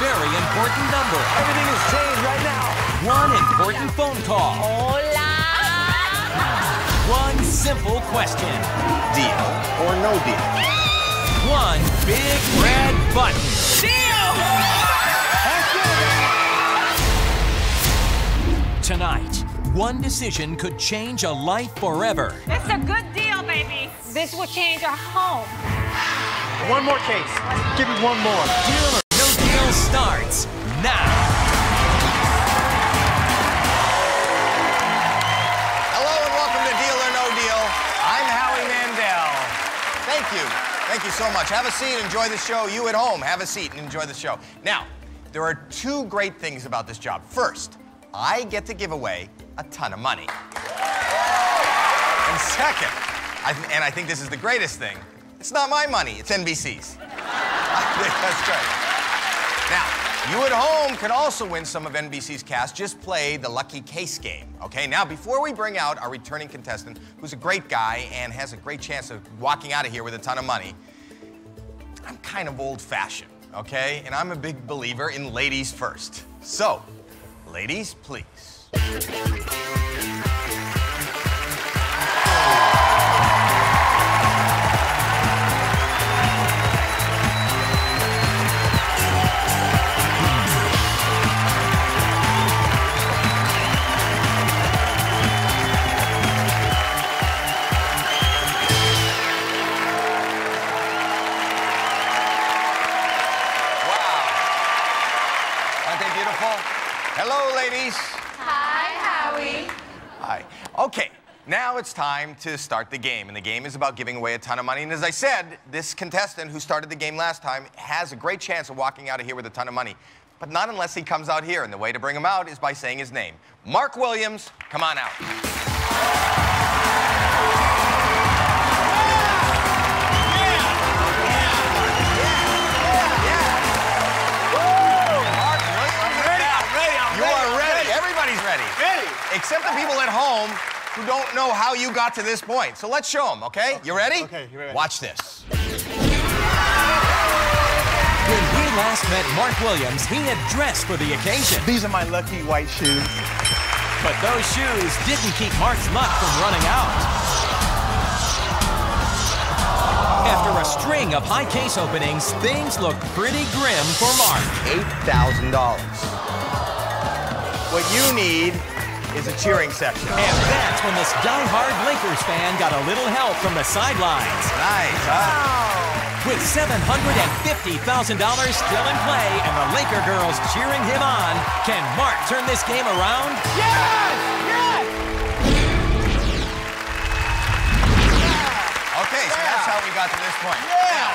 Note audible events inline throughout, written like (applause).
very important number. Everything has changed right now. One important phone call. Hola. One simple question. Deal or no deal? One big red button. Deal! Tonight, one decision could change a life forever. It's a good deal, baby. This will change our home. One more case. Give me one more. Deal or Deal starts now. Hello and welcome to Deal or No Deal. I'm Howie Mandel. Thank you. Thank you so much. Have a seat, enjoy the show. You at home, have a seat and enjoy the show. Now, there are two great things about this job. First, I get to give away a ton of money. And second, I and I think this is the greatest thing, it's not my money, it's NBC's. (laughs) That's great. Now, you at home can also win some of NBC's cast. Just play the Lucky Case game, okay? Now, before we bring out our returning contestant, who's a great guy and has a great chance of walking out of here with a ton of money, I'm kind of old fashioned, okay? And I'm a big believer in ladies first. So, ladies, please. Hello, ladies. Hi, Howie. Hi. Okay, now it's time to start the game. And the game is about giving away a ton of money. And as I said, this contestant who started the game last time has a great chance of walking out of here with a ton of money. But not unless he comes out here. And the way to bring him out is by saying his name. Mark Williams, come on out. Except the people at home who don't know how you got to this point. So let's show them, okay? You ready? Okay, you ready. Watch this. When we last met Mark Williams, he had dressed for the occasion. These are my lucky white shoes. But those shoes didn't keep Mark's luck from running out. After a string of high case openings, things looked pretty grim for Mark. $8,000. What you need is a cheering section. And that's when this die-hard Lakers fan got a little help from the sidelines. Nice, huh? With $750,000 still in play and the Laker girls cheering him on, can Mark turn this game around? Yes! Yes! Okay, so that's how we got to this point. Now,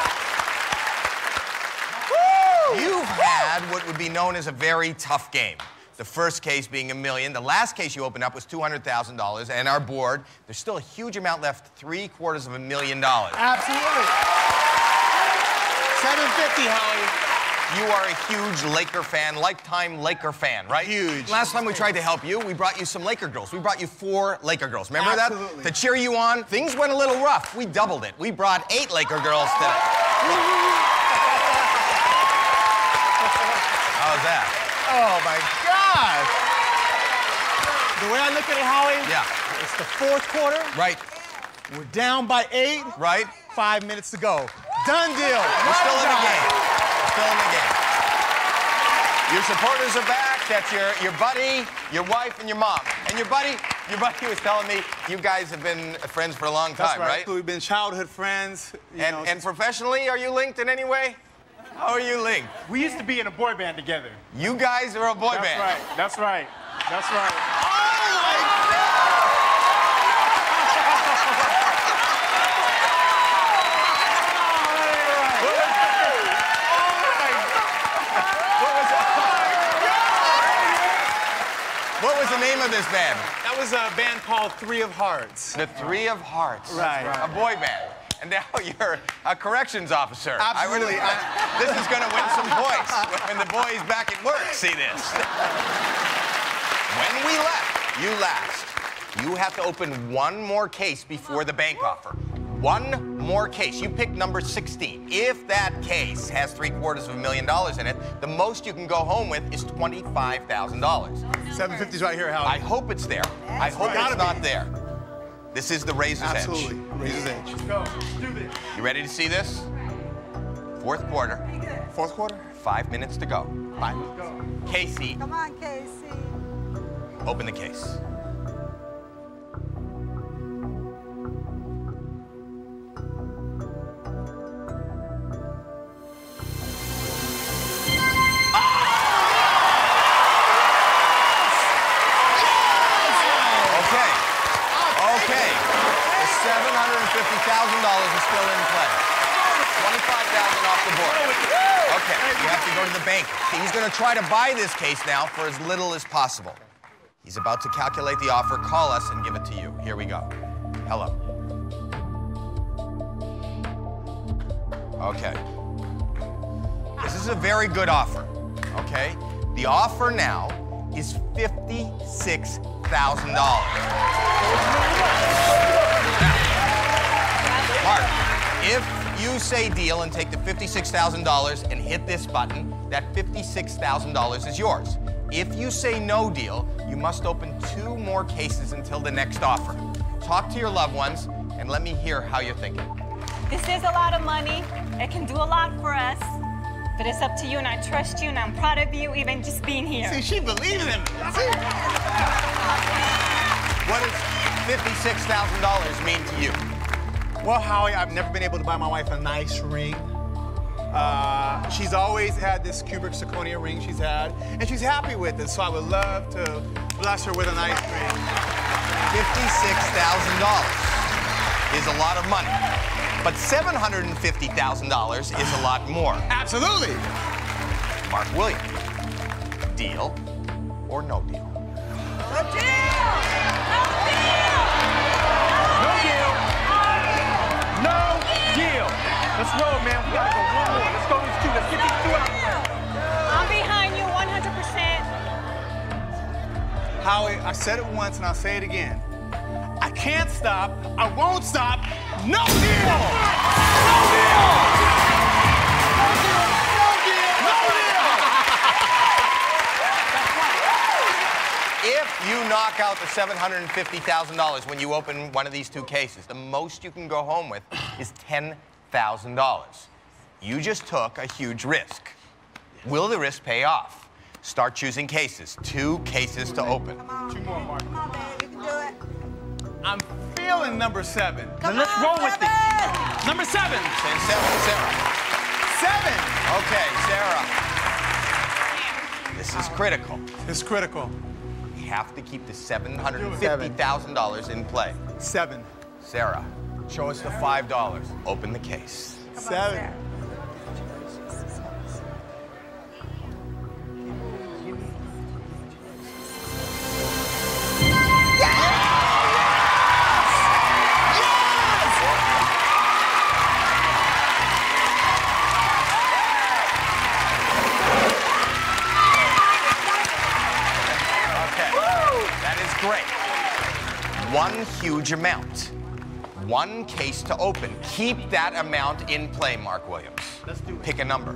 you've had what would be known as a very tough game. The first case being a million. The last case you opened up was $200,000. And our board, there's still a huge amount left, three quarters of a million dollars. Absolutely. 750, Howie. You are a huge Laker fan, lifetime Laker fan, right? Huge. Last time we tried to help you, we brought you some Laker girls. We brought you four Laker girls. Remember Absolutely. that? To cheer you on. Things went a little rough. We doubled it. We brought eight Laker girls today. (laughs) How's that? Oh my gosh. The way I look at it, Howie, Yeah. it's the fourth quarter. Right. We're down by eight. Right. Five minutes to go. Done deal. We're still in the game. We're still in the game. Your supporters are back. That's your, your buddy, your wife, and your mom. And your buddy, your buddy was telling me you guys have been friends for a long That's time, right. We've been childhood friends. you And, know, and professionally, are you linked in any way? How are you linked? We used to be in a boy band together. You guys are a boy That's band. That's right. That's right. That's right. Oh my God! What was the name of this band? that was a band called Three of Hearts. The Three of Hearts. Right. A boy band. And now (laughs) you're a corrections officer. I Absolutely. really- this is going to win some points (laughs) when the boys back at work see this. (laughs) when we left, you last. You have to open one more case before the bank offer. one more case. You pick number 16. If that case has three quarters of a million dollars in it, the most you can go home with is $25,000. 750's right here, Howard. I hope it's there. I hope right. it's not there. This is the razor's Absolutely. edge. Razor's edge. Let's go. Let's do this. You ready to see this? Fourth quarter, Fourth quarter? five minutes to go. Five. minutes. Casey, Come on, Casey. Open the case. Okay. Okay. The $750,000 is still in play. 25000 off the board. Okay, you have to go to the bank. He's going to try to buy this case now for as little as possible. He's about to calculate the offer. Call us and give it to you. Here we go. Hello. Okay. This is a very good offer. Okay? The offer now is $56,000. Mark, if you say deal and take the $56,000 and hit this button, that $56,000 is yours. If you say no deal, you must open two more cases until the next offer. Talk to your loved ones and let me hear how you're thinking. This is a lot of money. It can do a lot for us. But it's up to you, and I trust you, and I'm proud of you, even just being here. See, she believes in me. See? What does $56,000 mean to you? Well, Howie, I've never been able to buy my wife a nice ring. Uh, she's always had this cubic zirconia ring she's had, and she's happy with it, so I would love to bless her with a nice ring. $56,000 is a lot of money, but $750,000 is a lot more. Absolutely. Mark Williams, deal or no deal? No Let's roll, man. We gotta go one more. Let's go these two. Let's get these two out. I'm behind you 100%. Howie, I said it once and I'll say it again. I can't stop. I won't stop. No deal! No deal! No deal! No deal! If you knock out the $750,000 when you open one of these two cases, the most you can go home with is $10,000. You just took a huge risk. Will the risk pay off? Start choosing cases. Two cases to open. Two more, Mark. Come on, babe. You can do it. I'm feeling number seven. Come let's on, roll with it. seven. Number seven. Say seven, Sarah. Seven! Okay, Sarah. This is critical. It's critical. We have to keep the $750,000 in play. Seven. Sarah, show us the $5. Open the case. Seven. Okay. That is great. One huge amount. One case to open. Keep that amount in play, Mark Williams. Let's do it. Pick a number.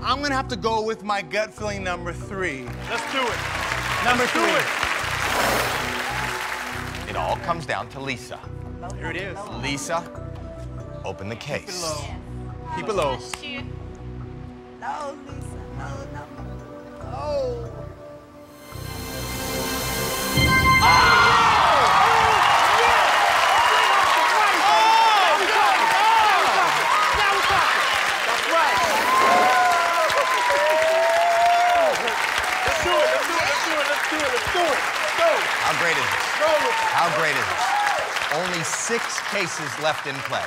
I'm gonna have to go with my gut feeling number three. Let's do it. Number Let's do three. it. It all comes down to Lisa. Here it is. Lisa, open the case. Keep it low. Trust you. No, Lisa. No, no. Oh. Let's do it. Let's do it. Let's do it. Let's do it. Let's do it. Let's go. How great is this? Go it. How great is this? Only six cases left in play.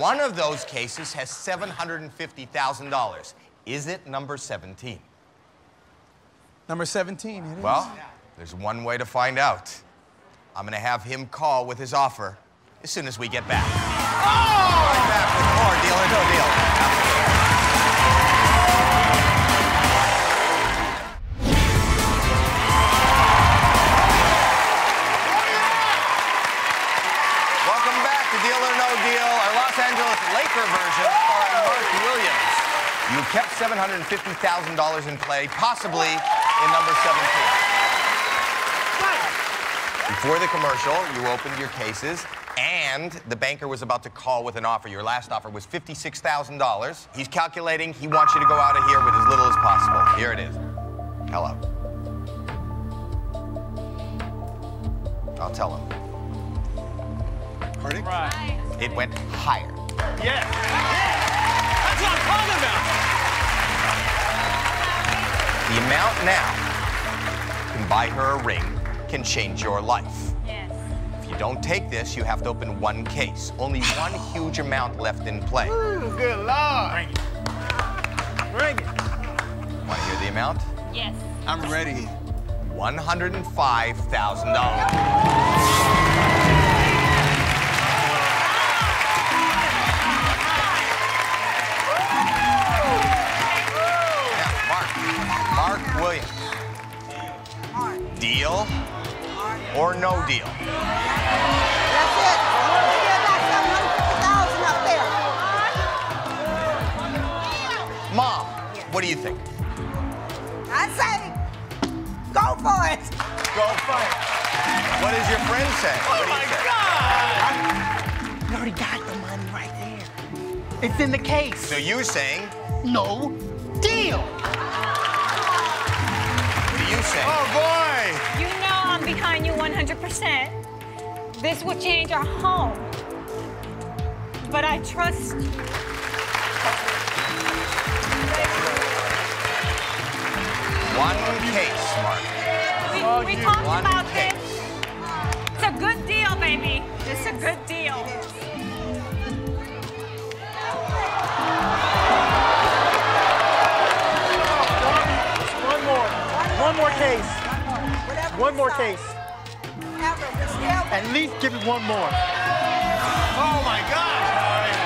One of those cases has $750,000. Is it number 17? Number 17. It is. Well, there's one way to find out. I'm going to have him call with his offer as soon as we get back. Oh! Right back with more Deal or No Deal. Kept $750,000 in play, possibly in number 17. Before the commercial, you opened your cases, and the banker was about to call with an offer. Your last offer was $56,000. He's calculating. He wants you to go out of here with as little as possible. Here it is. Hello. I'll tell him. Hardik? Right. It went higher. Yes. That's what I'm talking about. The amount now can buy her a ring, can change your life. Yes. If you don't take this, you have to open one case. Only one huge amount left in play. Ooh, good lord. Bring it. Bring it. Want to hear the amount? Yes. I'm ready. $105,000. Or no deal? That's it. Got 750,000 up. Mom, what do you think? I say, go for it. Go for it. What does your friend say? Oh What do you my say? God! You already got the money right there. It's in the case. So you're saying, No deal. what do you say? Oh boy. You know I'm behind you 100%. This will change our home. But I trust you. One case, Mark. We, we talked one about case. this. It's a good deal, baby. It's a good deal. One more. One more case. Whatever One more case. Whatever, we still At least give me one more. Oh my gosh, Hardik.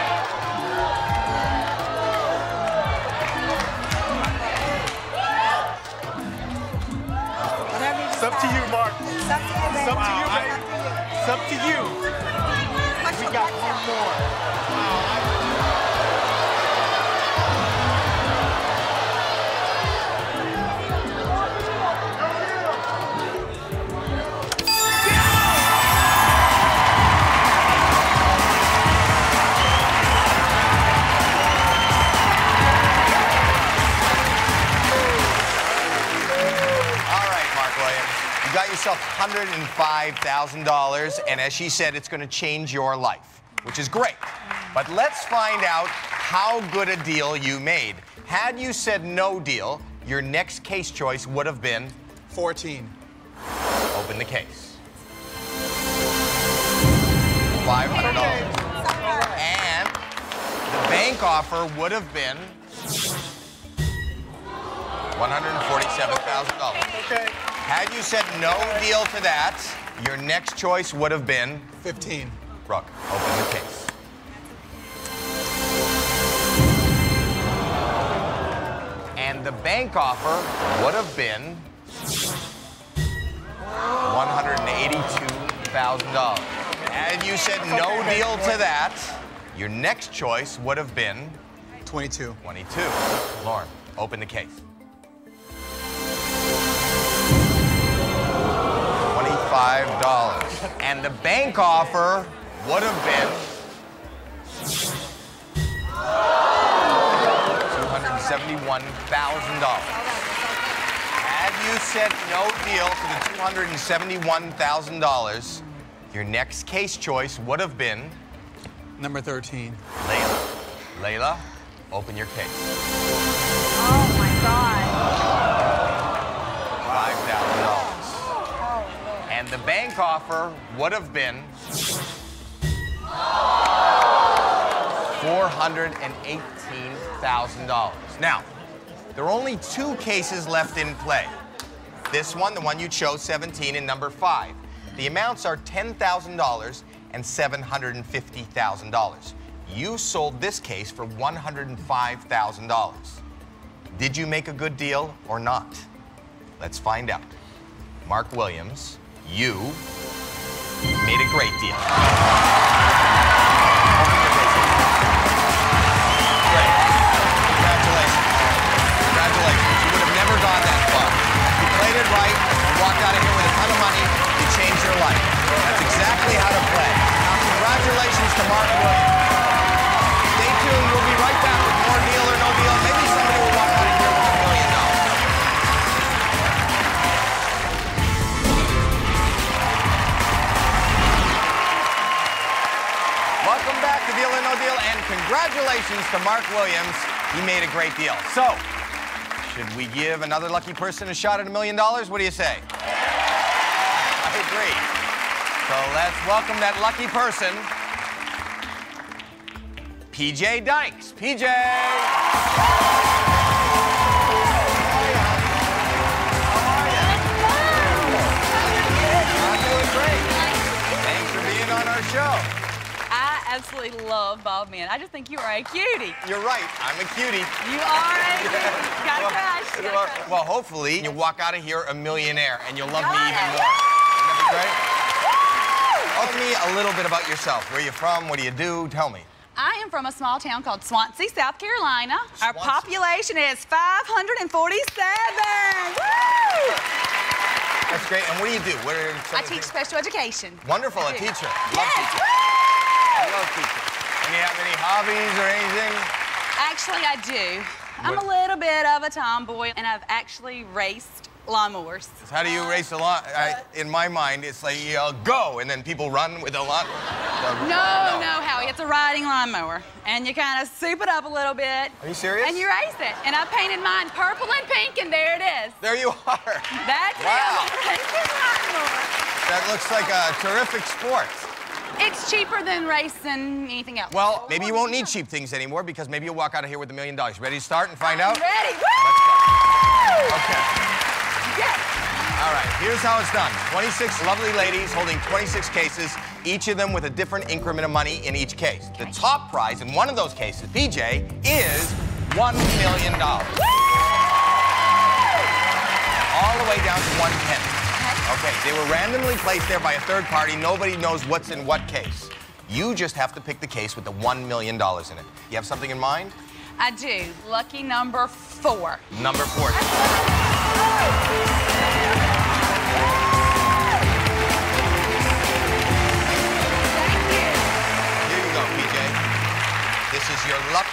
It's up to you. Mark. It's up to you, baby. It's up to you, baby. up to you. It's up to you. We got one more. Yourself $105,000, and as she said, it's going to change your life, which is great. But let's find out how good a deal you made. Had you said no deal, your next case choice would have been 14. open the case. $500. And the bank offer would have been $147,000. Okay. Had you said no deal to that, your next choice would have been 15. Brooke. Open the case. And the bank offer would have been $182,000. Had you said no deal to that, your next choice would have been 22. 22. Lauren, open the case. $25. And the bank offer would have been $271,000. Had you said no deal to the $271,000, your next case choice would have been Number 13. Layla. Layla, open your case. Oh my God. The bank offer would have been $418,000. Now, there are only two cases left in play. This one, the one you chose, 17, and number five. The amounts are $10,000 and $750,000. You sold this case for $105,000. Did you make a good deal or not? Let's find out. Mark Williams, you made a great deal. Great. Congratulations. Congratulations. You would have never gone that far. You played it right walked out of here with a ton of money. You changed your life. That's exactly how to play. Now, congratulations to Mark Wood. Deal, and congratulations to Mark Williams. He made a great deal. So, should we give another lucky person a shot at a million dollars? What do you say? I agree. So let's welcome that lucky person, PJ Dykes. PJ! Absolutely love Bob Man. I just think you are a cutie. You're right, I'm a cutie. You are a cutie. Got a crush. Well, crush. well, hopefully you walk out of here a millionaire and you'll love me Got even it. more. Wouldn't that be great? Tell me a little bit about yourself. Where you from? What do you do? Tell me. I am from a small town called Swansea, South Carolina. Our population is 547. Woo! That's great. And what do you do? What are I teach things- special education. Wonderful, a teacher. Love Yes. Love teachers. And you have any hobbies or anything? Actually, I do. I'm a little bit of a tomboy, and I've actually raced lawnmowers. How do you race a lawn? I, in my mind, it's like you yell, go, and then people run with a lawn. (laughs) No, no, Howie, it's a riding lawnmower. And you kind of soup it up a little bit. Are you serious? And you race it. And I painted mine purple and pink, and there it is. There you are. That's Wow. (laughs) That looks like a terrific sport. It's cheaper than racing anything else. Well, maybe you won't need cheap things anymore because maybe you'll walk out of here with a million dollars. Ready to start and find out? I'm ready. Let's go. Okay. Yes. All right, here's how it's done 26 lovely ladies holding 26 cases, each of them with a different increment of money in each case. The top prize in one of those cases, PJ, is $1 million. All the way down to one penny. Okay, they were randomly placed there by a third party. Nobody knows what's in what case. You just have to pick the case with the $1 million in it. You have something in mind? I do. Lucky number four. Number four.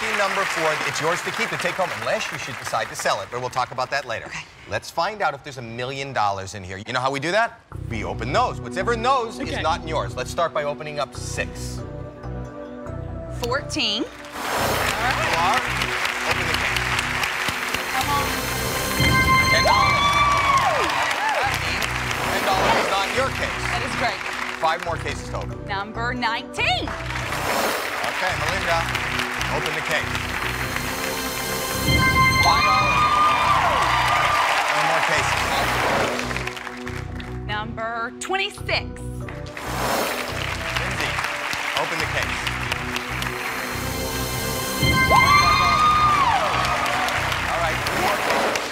Lucky number four. It's yours to keep to take home, unless you should decide to sell it. But we'll talk about that later. Okay. Let's find out if there's a million dollars in here. You know how we do that? We open those. Whatever in those is not in yours. Let's start by opening up six. 14. You are. Open the case. Come on. Ten dollars. That means ten dollars is not your case. That is great. Five more cases to open. Number 19. Okay, Melinda, open the case. One more cases. Number 26. Lindsay, open the case. All right, three more cases.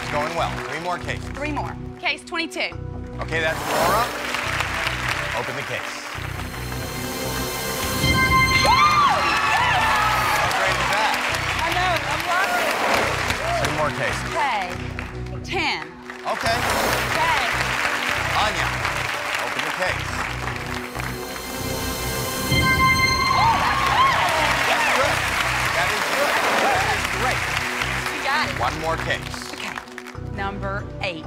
It's going well. Three more cases. Three more. Case 22. Okay, that's Laura. Open the case. More cases. Okay. 10. Okay. Okay. Anya, open the case. That's good. That is good. That is great. You got it. One more case. Okay. Number 8.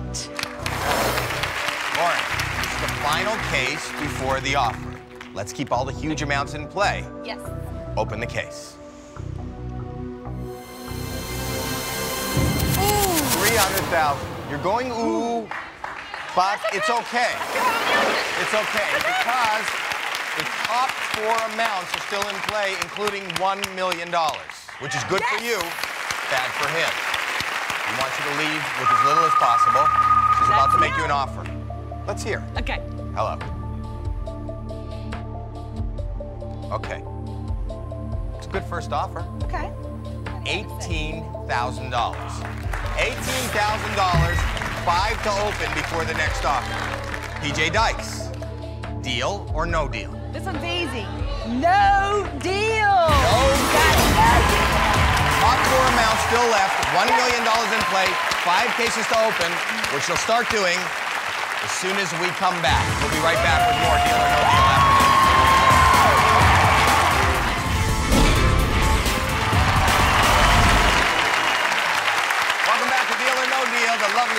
Lauren, this is the final case before the offer. Let's keep all the huge amounts in play. Yes. Open the case. 300,000. You're going ooh, but it's okay. It's okay because the top four amounts are still in play, including $1 million, which is good for you, bad for him. He wants you to leave with as little as possible. She's about to That's make you an offer. Let's hear. Okay. Hello. Okay. It's a good first offer. Okay. $18,000. $18,000, five to open before the next offer. PJ Dykes, deal or no deal? This one's easy. No deal. No Top four amounts still left, $1 million in play, five cases to open, which you'll start doing as soon as we come back. We'll be right back with more deal or no deal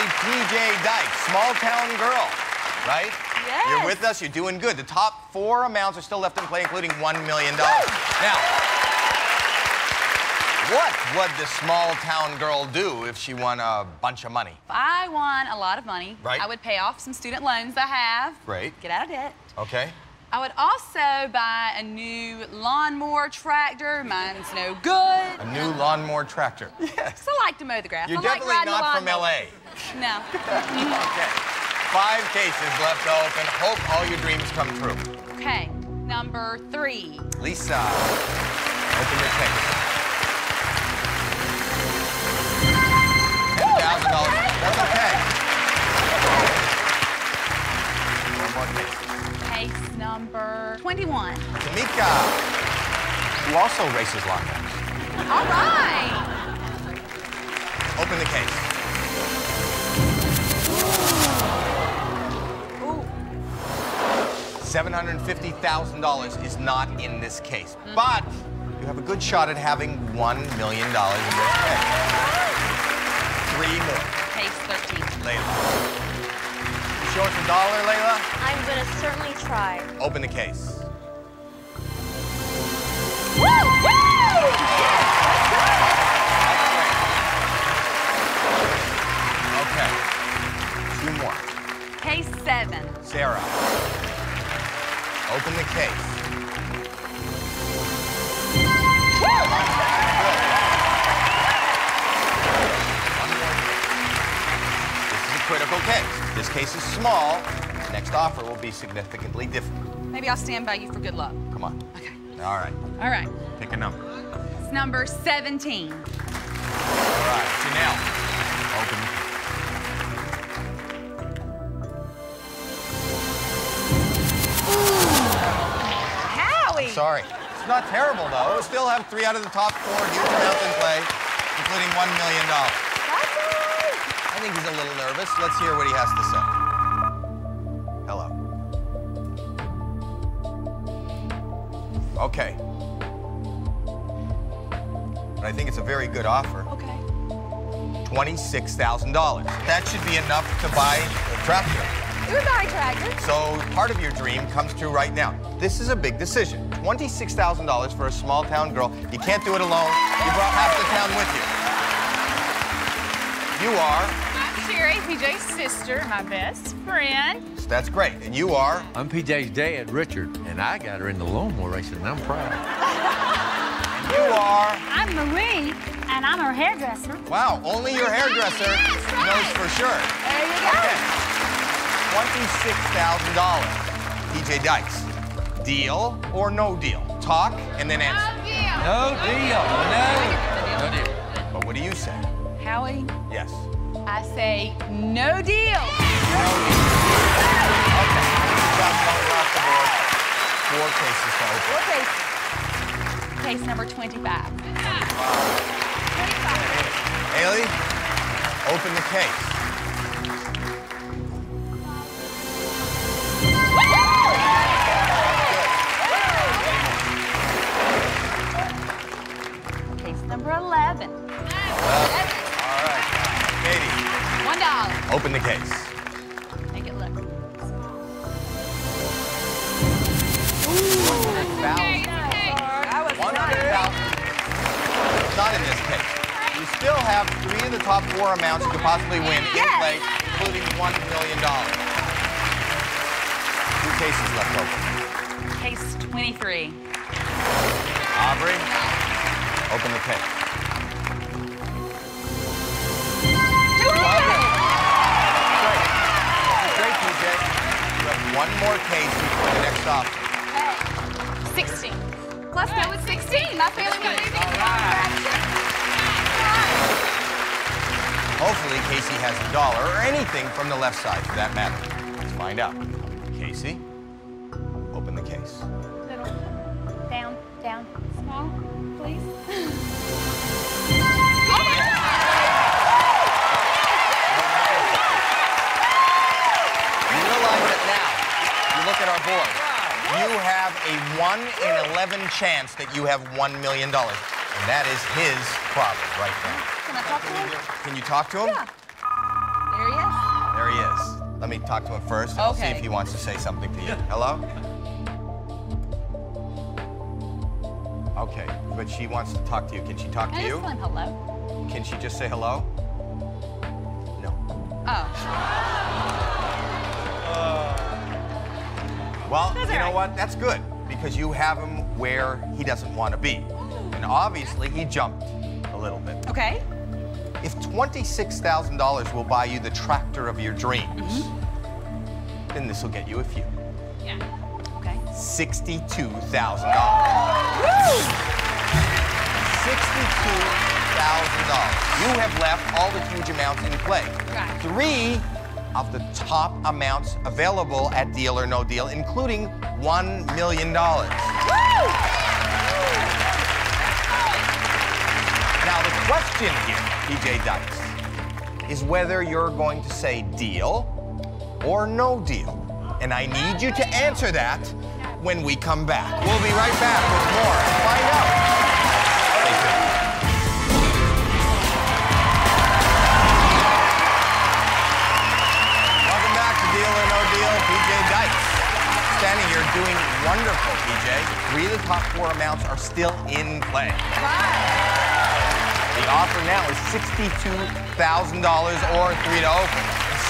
PJ Dyke, small town girl, right? Yes. You're with us. You're doing good. The top four amounts are still left in play, including $1 million. Now, what would the small town girl do if she won a bunch of money? If I won a lot of money, Right. I would pay off some student loans I have. Great. Get out of debt. Okay. I would also buy a new lawnmower tractor. Mine's no good. A new lawnmower tractor. (laughs) Yes. So I like to mow the grass. You're I definitely a not from. LA. No. (laughs) Okay. Five cases left open. Hope all your dreams come true. okay. Number three. Lisa, open your case. $10,000. That's okay. Number 21. Tamika, who also races lawnmowers. All right. Open the case. $750,000 is not in this case, but you have a good shot at having $1 million in this case. Three more. Case 13. Layla. Show a dollar, Layla? I'm gonna certainly try. Open the case. Okay. Two more. Case 7. Sarah. Open the case. This critical case. This case is small. Next offer will be significantly different. Maybe I'll stand by you for good luck. Come on. Okay. All right. All right. Pick a number. It's number 17. All right. Janelle. Open the! Sorry. It's not terrible, though. We still have three out of the top four huge amounts in play, including $1 million. I think he's a little nervous. Let's hear what he has to say. Hello. Okay. But I think it's a very good offer. Okay. $26,000. That should be enough to buy a tractor. You would buy a tractor. So part of your dream comes true right now. This is a big decision. $26,000 for a small town girl. You can't do it alone. You brought half the town with you. You are, I'm Sherry, PJ's sister, my best friend. that's great. And you are, I'm PJ's dad, Richard, and I got her in the lawnmower racing, and I'm proud. (laughs) you are, I'm Marie, and I'm her hairdresser. wow, only your hairdresser yes, right. knows for sure. There you go. Okay. $26,000. PJ Dykes, deal or no deal? Talk and then answer. No deal. No. No deal. But what do you say? Howie, Yes. I say no deal. Okay. Four cases. Four cases. Case number 25. Haley, open the case. number 11. 11 open the case. Make it look. That was 100,000. Not in this case. You still have three of the top four amounts you could possibly win in play, including $1 million. Two cases left open. Case 23. Aubrey, open the case. One more case before the next offer. 16. Let's go with 16. My family would leave me Hopefully, Casey has a dollar or anything from the left side for that matter. Let's find out. Casey, a 1 in 11 chance that you have $1 million. And that is his problem right now. Can I talk to him? Can you talk to him? Yeah. There he is. There he is. Let me talk to him first, and I'll see if he wants to say something to you. Hello? Okay, but she wants to talk to you. Can she talk to And you? fun. Hello. Can she just say hello? No. Oh. Well, That's you know right. what? That's good because you have him where he doesn't want to be. And obviously, he jumped a little bit. Okay. If $26,000 will buy you the tractor of your dreams, Mm-hmm. then this will get you a few. Yeah. Okay. $62,000. $62,000. You have left all the huge amounts in play. Right. Three of the top amounts available at Deal or No Deal, including $1 million. Now, the question here, PJ Dykes, is whether you're going to say deal or no deal. And I need you to answer that when we come back. We'll be right back with more find out. Standing here doing wonderful, PJ. Three of the top four amounts are still in play. The offer now is $62,000 or three to open.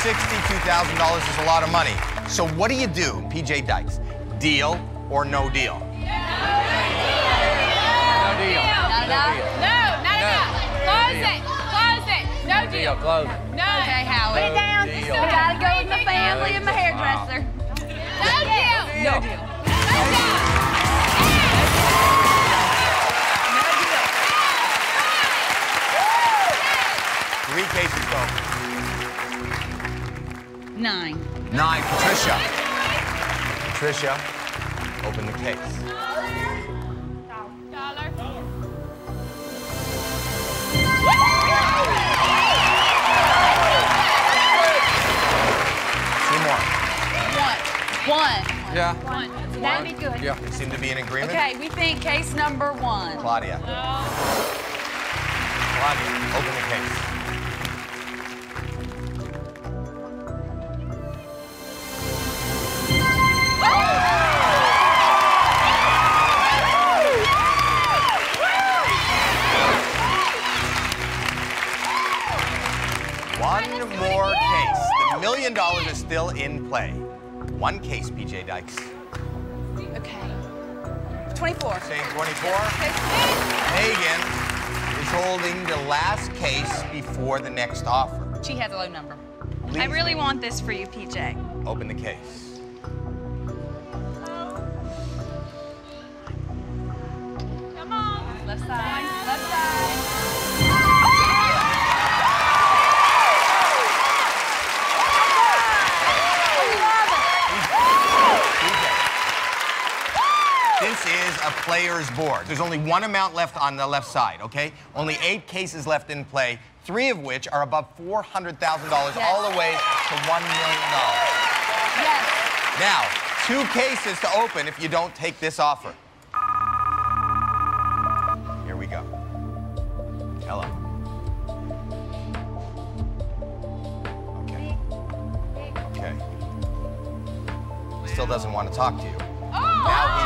$62,000 is a lot of money. So what do you do, PJ Dykes? Deal or no deal? No deal. No, no. No, no, no. Close it. Close it. No Deal, deal. close. No. Okay, Howie. Put it down. Deal. I gotta go with my family and my hairdresser. No deal. No deal. No deal. Three cases open. Nine. Nine, Patricia. Patricia, open the case. Dollar. Two One. Yeah. One. That'd be good. Yeah. They seem to be in agreement. Okay, we think case number one. Claudia. Oh. Claudia, open the case. One more case. The million dollars is still in play. One case, PJ Dykes. Okay. 24. Saying 24. Hagen is holding the last case before the next offer. She has a low number. Please I really want this for you, PJ. open the case. Come on. Left side. Left a player's board. There's only one amount left on the left side, okay? Only eight cases left in play, three of which are above $400,000 all the way to $1 million. Yes. Now, two cases to open if you don't take this offer. Here we go. Hello. Okay. Okay. Still doesn't want to talk to you. Oh! He's,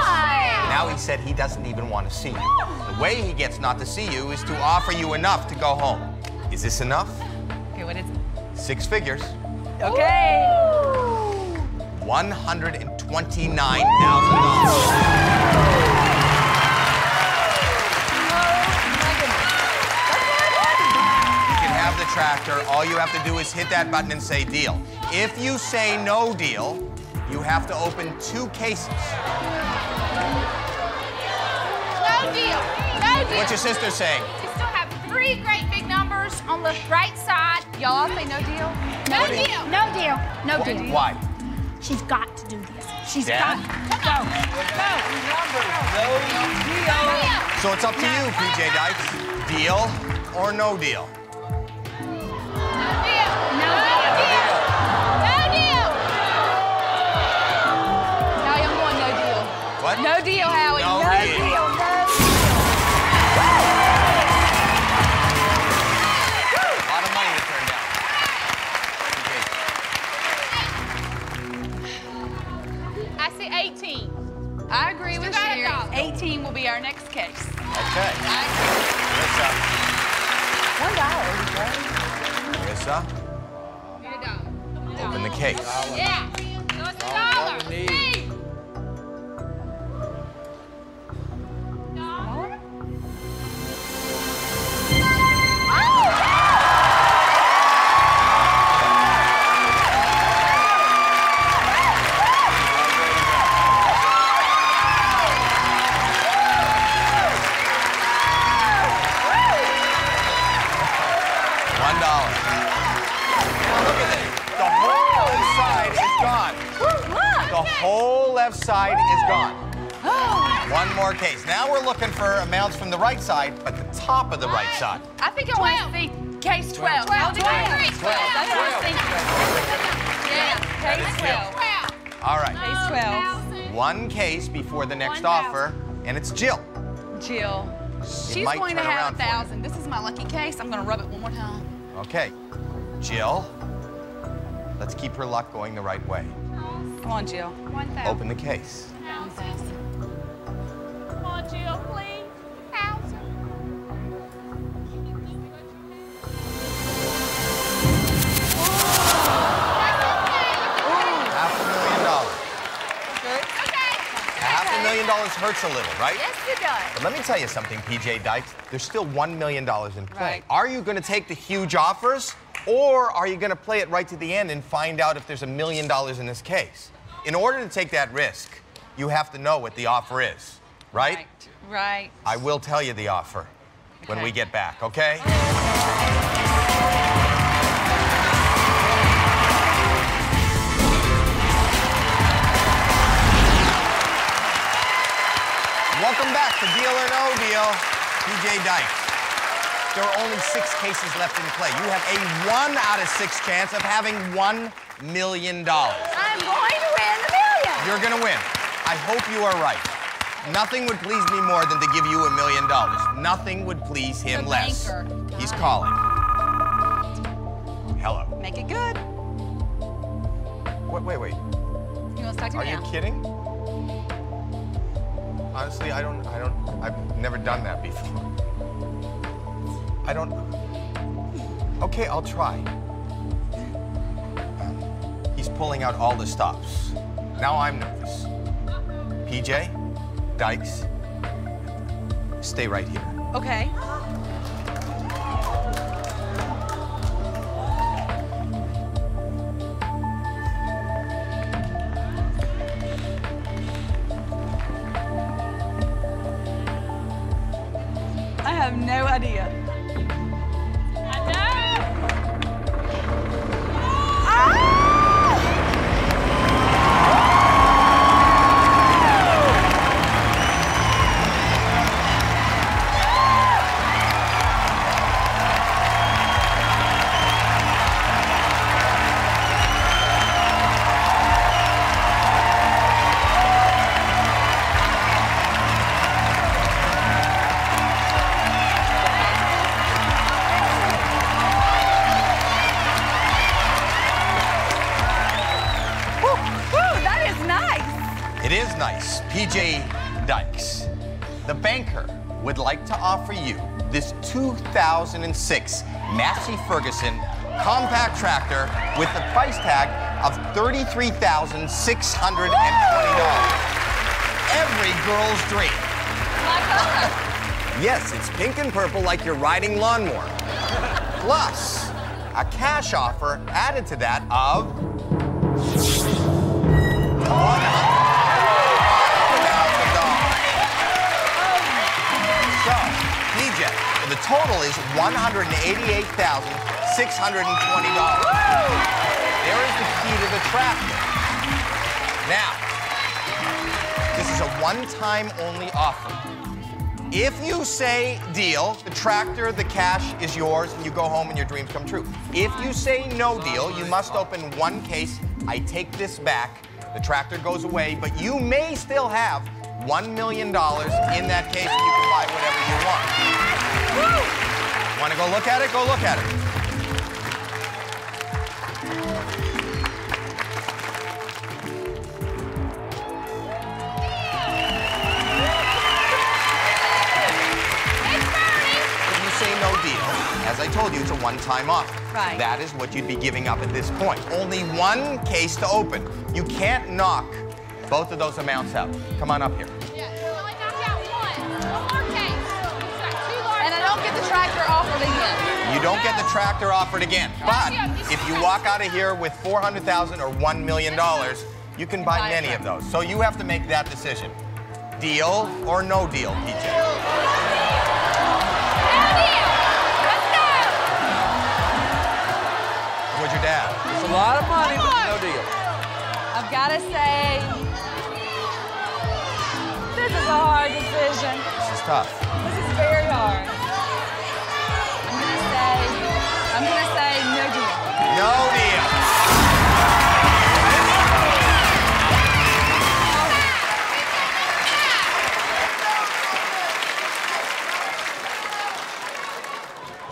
now he said he doesn't even want to see you. The way he gets not to see you is to offer you enough to go home. Is this enough? Okay, what is it? Six figures. Okay. $129,000. You can have the tractor. All you have to do is hit that button and say deal. If you say no deal, you have to open two cases. No deal. No deal. What's your sister saying? You still have three great big numbers on the right side. Y'all say no deal? No What is- deal. No deal. No deal. Why? She's got to do this. She's Dad? got to. No deal. So it's up to you, PJ Dykes. Deal or no deal? No deal. No deal. No deal. Howie, I'm going no deal. What? No deal, Howie. No no deal. 18 will be our next case. Okay. I agree. Marissa. One dollar. Marissa, Need a dollar. open the case. Yeah. So it's a all dollar. Whole left side is gone. (gasps) One more case. Now we're looking for amounts from the right side, but the top of the right side. I think I want to see case 12. Twelve. Twelve. Twelve. That's what I was thinking. Yeah, case 12. 12. All right. Case 12. One case before the next One offer, and it's Jill. Jill. She's might going to have a thousand. This is my lucky case. I'm going to rub it one more time. Okay. Jill, let's keep her luck going the right way. Come on, Jill. One thousand. Open the case. Come on, Jill, please. Thousand. Half a million dollars. Half a million dollars hurts a little, right? Yes, it does. But let me tell you something, PJ Dykes. There's still $1 million in play. Right. Are you going to take the huge offers, or are you going to play it right to the end and find out if there's a million dollars in this case? In order to take that risk, you have to know what the offer is, right? Right. Right. I will tell you the offer when we get back, okay? Welcome back to Deal or No Deal. PJ Dykes. There are only six cases left in play. You have a one out of six chance of having one million dollars. I'm going to win the million. You're gonna win. I hope you are right. Nothing would please me more than to give you a million dollars. Nothing would please him The less. banker. He's calling. Hello. Make it good. Wait, wait, wait. You want to talk to me Are me you kidding? Honestly, I don't, I don't, I've never done that before. I don't. Okay, I'll try. He's pulling out all the stops. Now I'm nervous. PJ, Dykes, stay right here. Okay. I have no idea. 2006 Massey Ferguson compact tractor with the price tag of $33,620. Every girl's dream. Yes, it's pink and purple like you're riding lawnmower. Plus, a cash offer added to that of total is $188,620. There is the key to the tractor. Now, this is a one-time only offer. If you say deal, the tractor, the cash is yours, and you go home and your dreams come true. If you say no deal, you must open one case. I take this back. The tractor goes away, but you may still have $1 million. In that case, you can buy whatever you want. Want to go look at it? Go look at it. no deal. As I told you, it's a one-time offer. Right. That is what you'd be giving up at this point. Only one case to open. You can't knock both of those amounts out. Come on up here. And I don't get the tractor offered again. You don't get the tractor offered again. But if you walk out of here with 400,000 or $1 million, you can buy Buy many of those. So you have to make that decision. Deal or no deal, PJ? Deal. What's your dad? It's a lot of money, but no deal. I've got to say, this is a hard decision. This is tough. This is very hard. I'm gonna say, I'm gonna say no deal. No deal.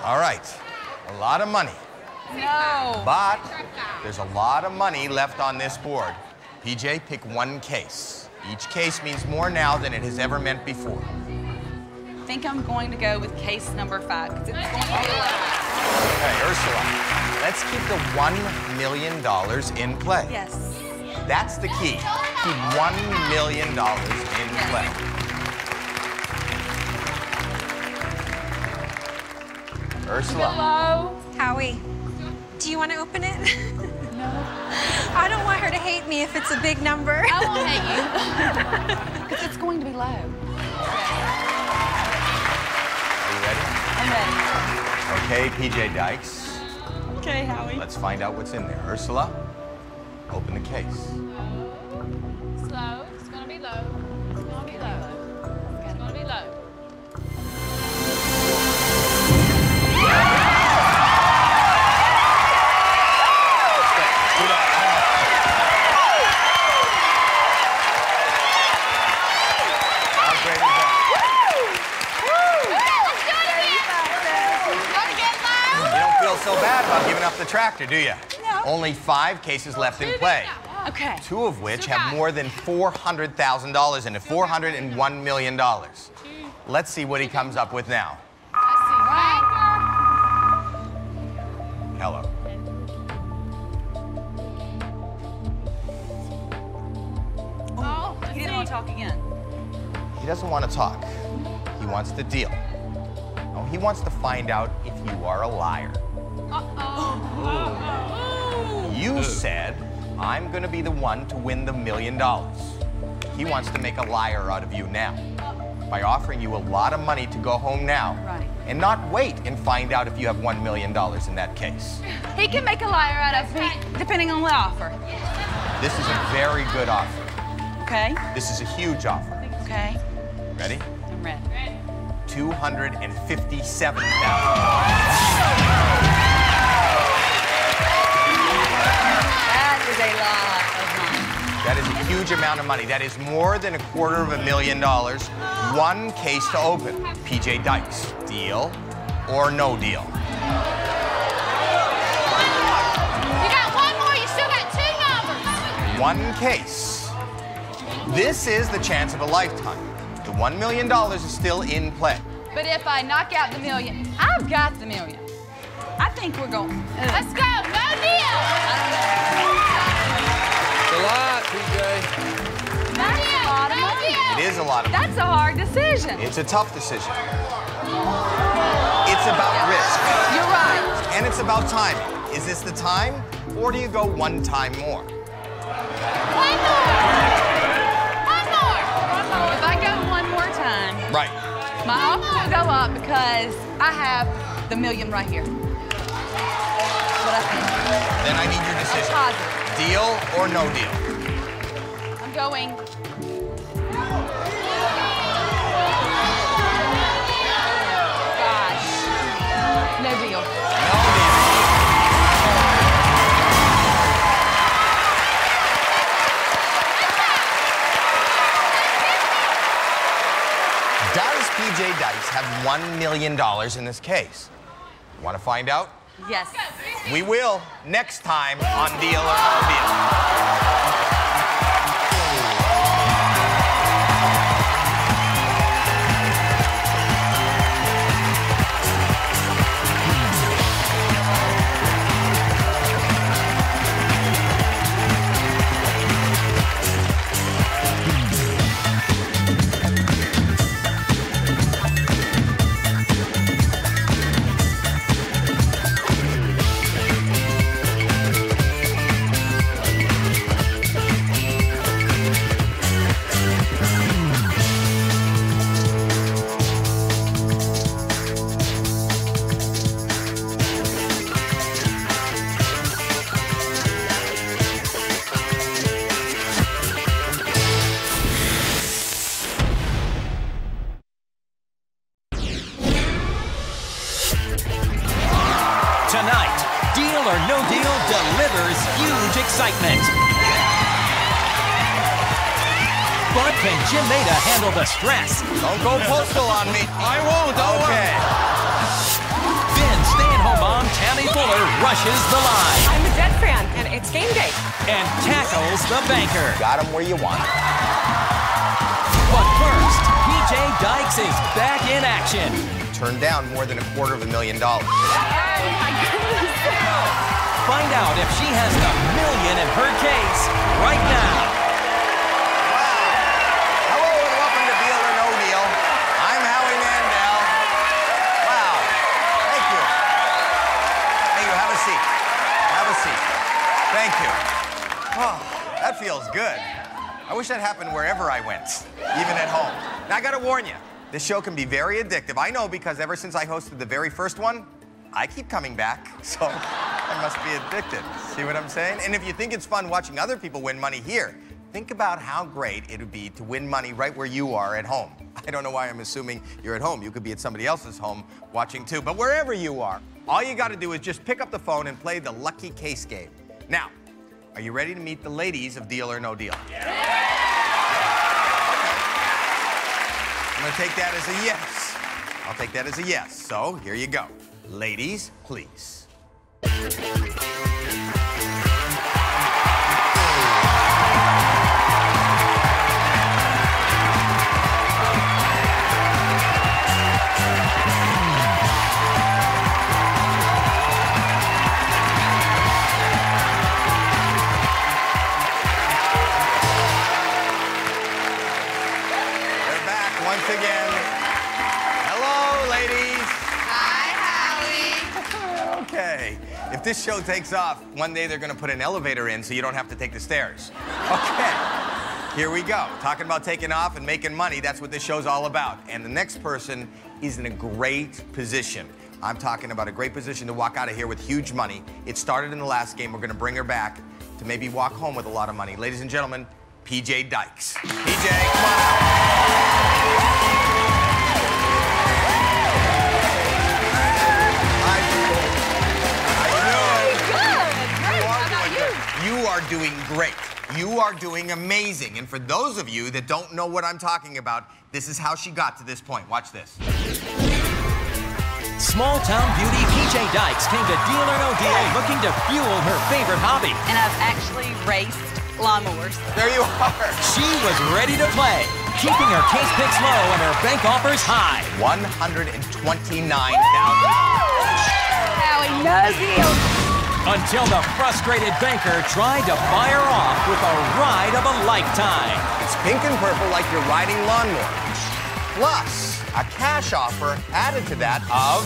All right, a lot of money, No. but there's a lot of money left on this board. PJ, pick one case. Each case means more now than it has ever meant before. I think I'm going to go with case number five because it's going to be a Okay, Ursula, let's keep the $1 million in play. Yes. That's the key. Keep $1 million in play. Ursula. Hello? Howie, do you want to open it? (laughs) No. I don't want her to hate me if it's a big number. I won't hate you. (laughs) Because it's going to be low. Are you ready? I'm ready. Okay, PJ Dykes. Okay, Howie. Let's find out what's in there. Ursula, open the case. Slow. It's gonna be low. Bad about giving up the tractor, do you? No. Only five cases left in play. Okay. Two of which have more than $400,000 in it, $401 million. Let's see what he comes up with now. Hello. Oh, he didn't want to talk again. He doesn't want to talk. He wants to deal. No, he wants to find out if you are a liar. You said, I'm going to be the one to win the million dollars. He wants to make a liar out of you now by offering you a lot of money to go home now Right. and not wait and find out if you have $1 million in that case. He can make a liar out of me, depending on the offer. This is a very good offer. Okay? This is a huge offer. Okay. Ready? I'm ready. 257,000. That is a huge amount of money. That is more than a quarter of a million dollars. One case to open. PJ Dykes, deal or no deal? You got one more. You still got two numbers. One case. This is the chance of a lifetime. The $1 million is still in play. But if I knock out the million, I've got the million. I think we're going. Let's go. No deal. It's a lot, PJ. That's a lot of money. It is a lot of money. That's a hard decision. It's a tough decision. It's about risk. You're right. And it's about timing. Is this the time, or do you go one time more? One more. One more. If I go one more time, Right. my offer will go up because I have the million right here. That's what I think. Then I need your decision. Deal or no deal? I'm going. Gosh. No deal. No deal. Does PJ Dykes have $1 million in this case? Want to find out? Yes. We will next time on Deal or No Deal. Handle? Don't go postal on me. I won't, don't Okay. Then stay-at-home mom Tammy Fuller rushes the line I'm a Jet fan, and it's game day. and tackles the banker. Got him where you want. But first, PJ Dykes is back in action. Turned down more than a quarter of a million dollars. Oh, Find out if she has the million in her case right now. Hello and welcome to Deal or No Deal. I'm Howie Mandel. Wow. Thank you. Thank you. Have a seat. Have a seat. Thank you. Oh, that feels good. I wish that happened wherever I went, even at home. Now, I gotta warn you, this show can be very addictive. I know because ever since I hosted the very first one, I keep coming back, (laughs) so I must be addicted. See what I'm saying? And if you think it's fun watching other people win money here, think about how great it would be to win money right where you are at home. (laughs) I don't know why I'm assuming you're at home. You could be at somebody else's home watching too. But wherever you are, all you got to do is just pick up the phone and play the Lucky Case game. Now, are you ready to meet the ladies of Deal or No Deal? I'm going to take that as a yes. I'll take that as a yes. So here you go. Ladies, please. If this show takes off, one day they're going to put an elevator in so you don't have to take the stairs. Okay. Here we go. Talking about taking off and making money, that's what this show's all about. And the next person is in a great position. I'm talking about a great position to walk out of here with huge money. It started in the last game. We're going to bring her back to maybe walk home with a lot of money. Ladies and gentlemen, PJ Dykes. PJ, come on out. Are doing great. You are doing amazing. And for those of you that don't know what I'm talking about, this is how she got to this point. Watch this. Small town beauty PJ Dykes came to Deal or No Deal looking to fuel her favorite hobby. And I've actually raced lawnmowers. There you are. She was ready to play, keeping her case picks low and her bank offers high. $129,000. Howie, no deal. Until the frustrated banker tried to fire off with a ride of a lifetime. It's pink and purple like you're riding lawnmower. Plus, a cash offer added to that of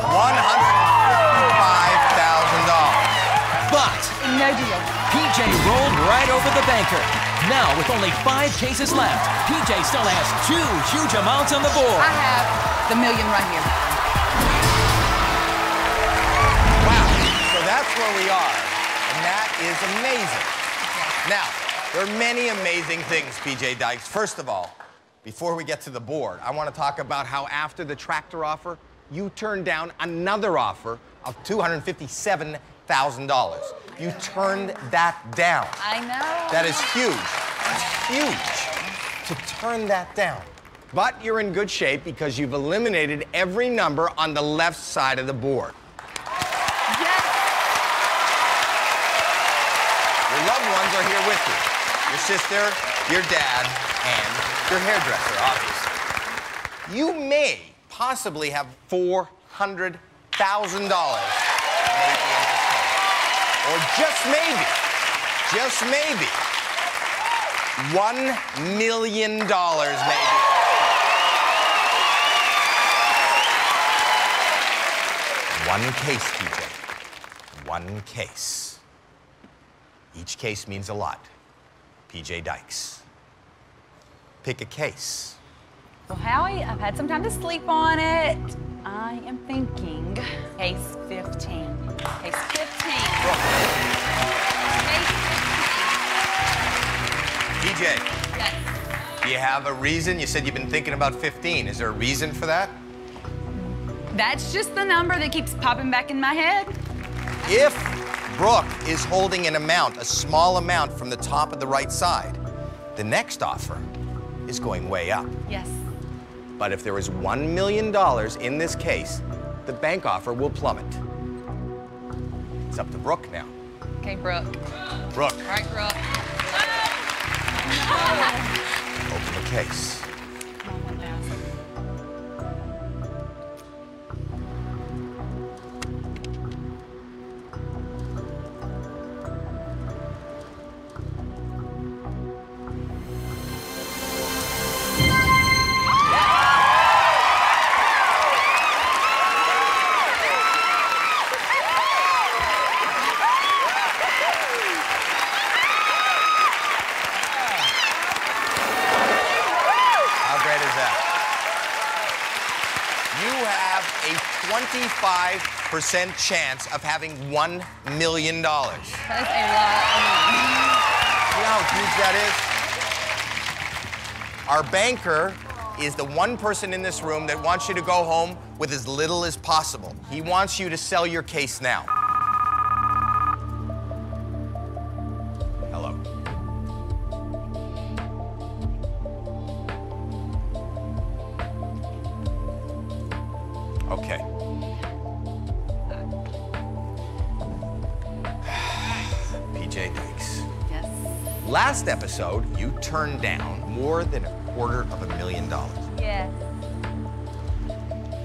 $155,000. But No deal. PJ rolled right over the banker. Now, with only five cases left, PJ still has two huge amounts on the board. I have the million right here. That's where we are. And that is amazing. Now, there are many amazing things, PJ Dykes. First of all, before we get to the board, I want to talk about how after the tractor offer, you turned down another offer of $257,000. You turned that down. I know. That is huge. Huge to turn that down. But you're in good shape because you've eliminated every number on the left side of the board. Your loved ones are here with you. Your sister, your dad, and your hairdresser, obviously. You may possibly have $400,000 maybe in this home. Or just maybe, just maybe, $1 million maybe. One case, PJ. One case. Each case means a lot. PJ Dykes. Pick a case. Well, Howie, I've had some time to sleep on it. I am thinking case 15. Case 15. PJ. Yes. Do you have a reason? You said you've been thinking about 15. Is there a reason for that? That's just the number that keeps popping back in my head. If Brooke is holding an amount, a small amount from the top of the right side, the next offer is going way up. Yes. But if there is $1 million in this case, the bank offer will plummet. It's up to Brooke now. Okay, Brooke. Brooke, All right, Brooke. open the case. 25% chance of having $1 million. That's a lot of money. See how huge that is? Our banker is the one person in this room that wants you to go home with as little as possible. He wants you to sell your case now. Episode, you turned down more than a quarter of a million dollars. Yes.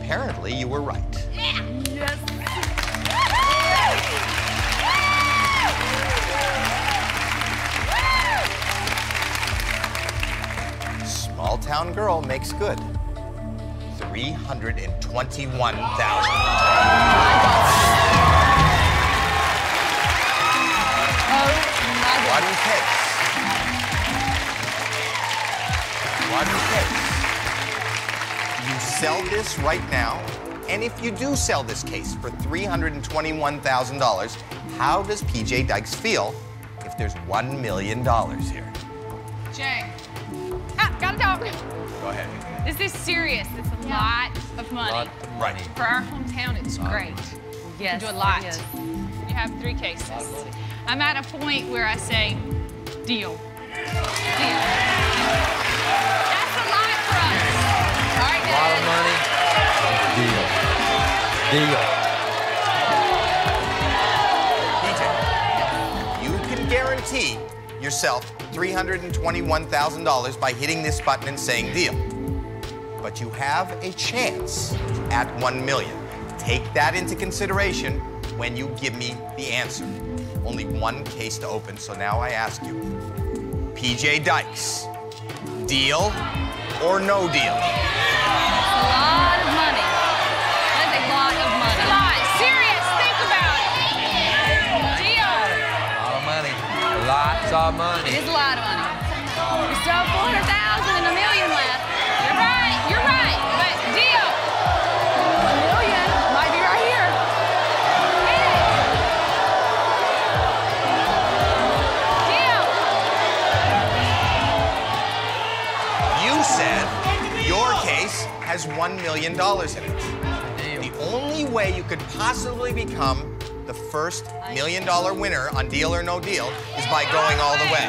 Apparently, you were right. Yeah. Yes. Small town girl makes good. $321,000. Quadru case. Quadru case. You sell this right now, and if you do sell this case for $321,000, how does PJ Dykes feel if there's $1 million here? Jay. Ah, gotta talk. Go ahead. This is serious. It's a lot of money. Right. For our hometown, it's great. Yes. You do a lot. it is. You have three cases. I'm at a point where I say, deal. Deal. Lot of money. Deal. Deal. you can guarantee yourself $321,000 by hitting this button and saying deal. But you have a chance at 1 million. Take that into consideration when you give me the answer. Only one case to open, so now I ask you. PJ Dykes, deal or no deal? That's a lot of money. That's a lot of money. A lot. Serious. Think about it. Deal. A lot of money. Lots of money. It is a lot of money. We still have 400,000 has $1 million in it. The only way you could possibly become the first million dollar winner on Deal or No Deal is by going all the way.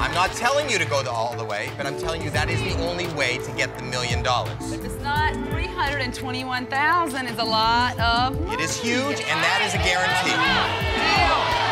I'm not telling you to go the all the way, but I'm telling you that is the only way to get the million dollars. If it's not 321,000 is a lot of money. It is huge, and that is a guarantee. He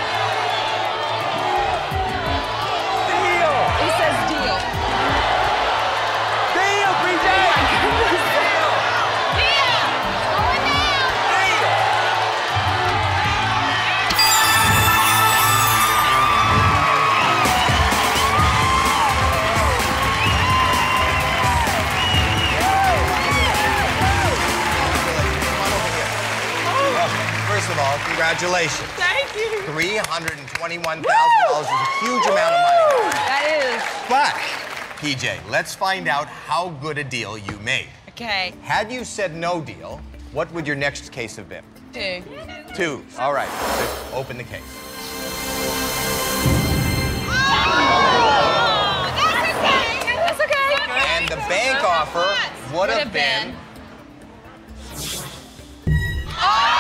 congratulations. Thank you. $321,000 is a huge amount of money. That is. But, PJ, let's find out how good a deal you made. Okay. Had you said no deal, what would your next case have been? Two. Two. All right. Open the case. Oh! That's okay. And the bank offer would have have been oh!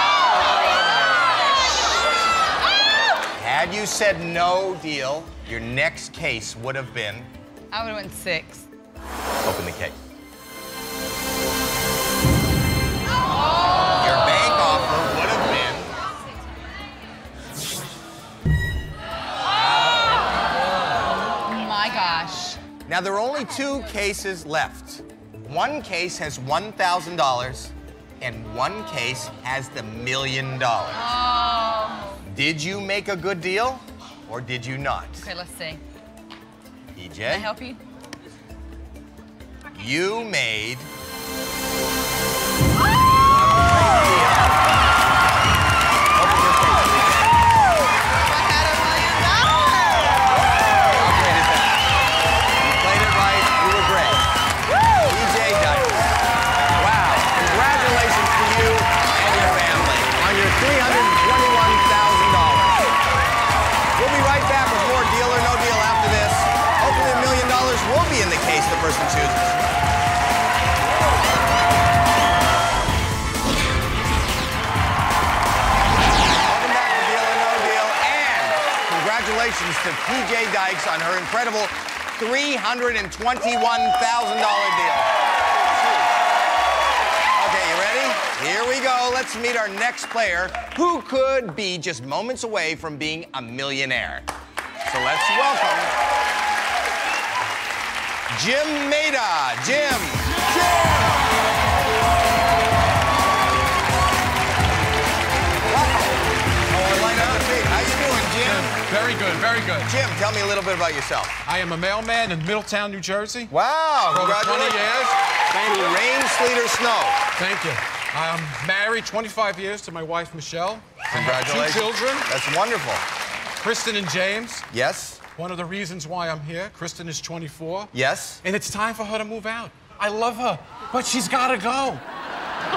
Been you said no deal, your next case would have been I would have went six. open the case. Your bank offer would have been Oh my gosh. Now, there are only two cases left. One case has $1,000, and one case has the million dollars. Oh. Did you make a good deal, or did you not? Okay, let's see. EJ? Can I help you? You made. You to PJ Dykes on her incredible $321,000 deal. Okay, you ready? Here we go. Let's meet our next player who could be just moments away from being a millionaire. So let's welcome Jim Maida. Jim. How Very good, very good. Jim, tell me a little bit about yourself. I am a mailman in Middletown, New Jersey. Wow, For over 20 congratulations. years. Through rain, sleet, or snow. Thank you. I'm married 25 years to my wife, Michelle. Congratulations. Two children. That's wonderful. Kristen and James. Yes. One of the reasons why I'm here. Kristen is 24. Yes. And it's time for her to move out. I love her, but she's got to go.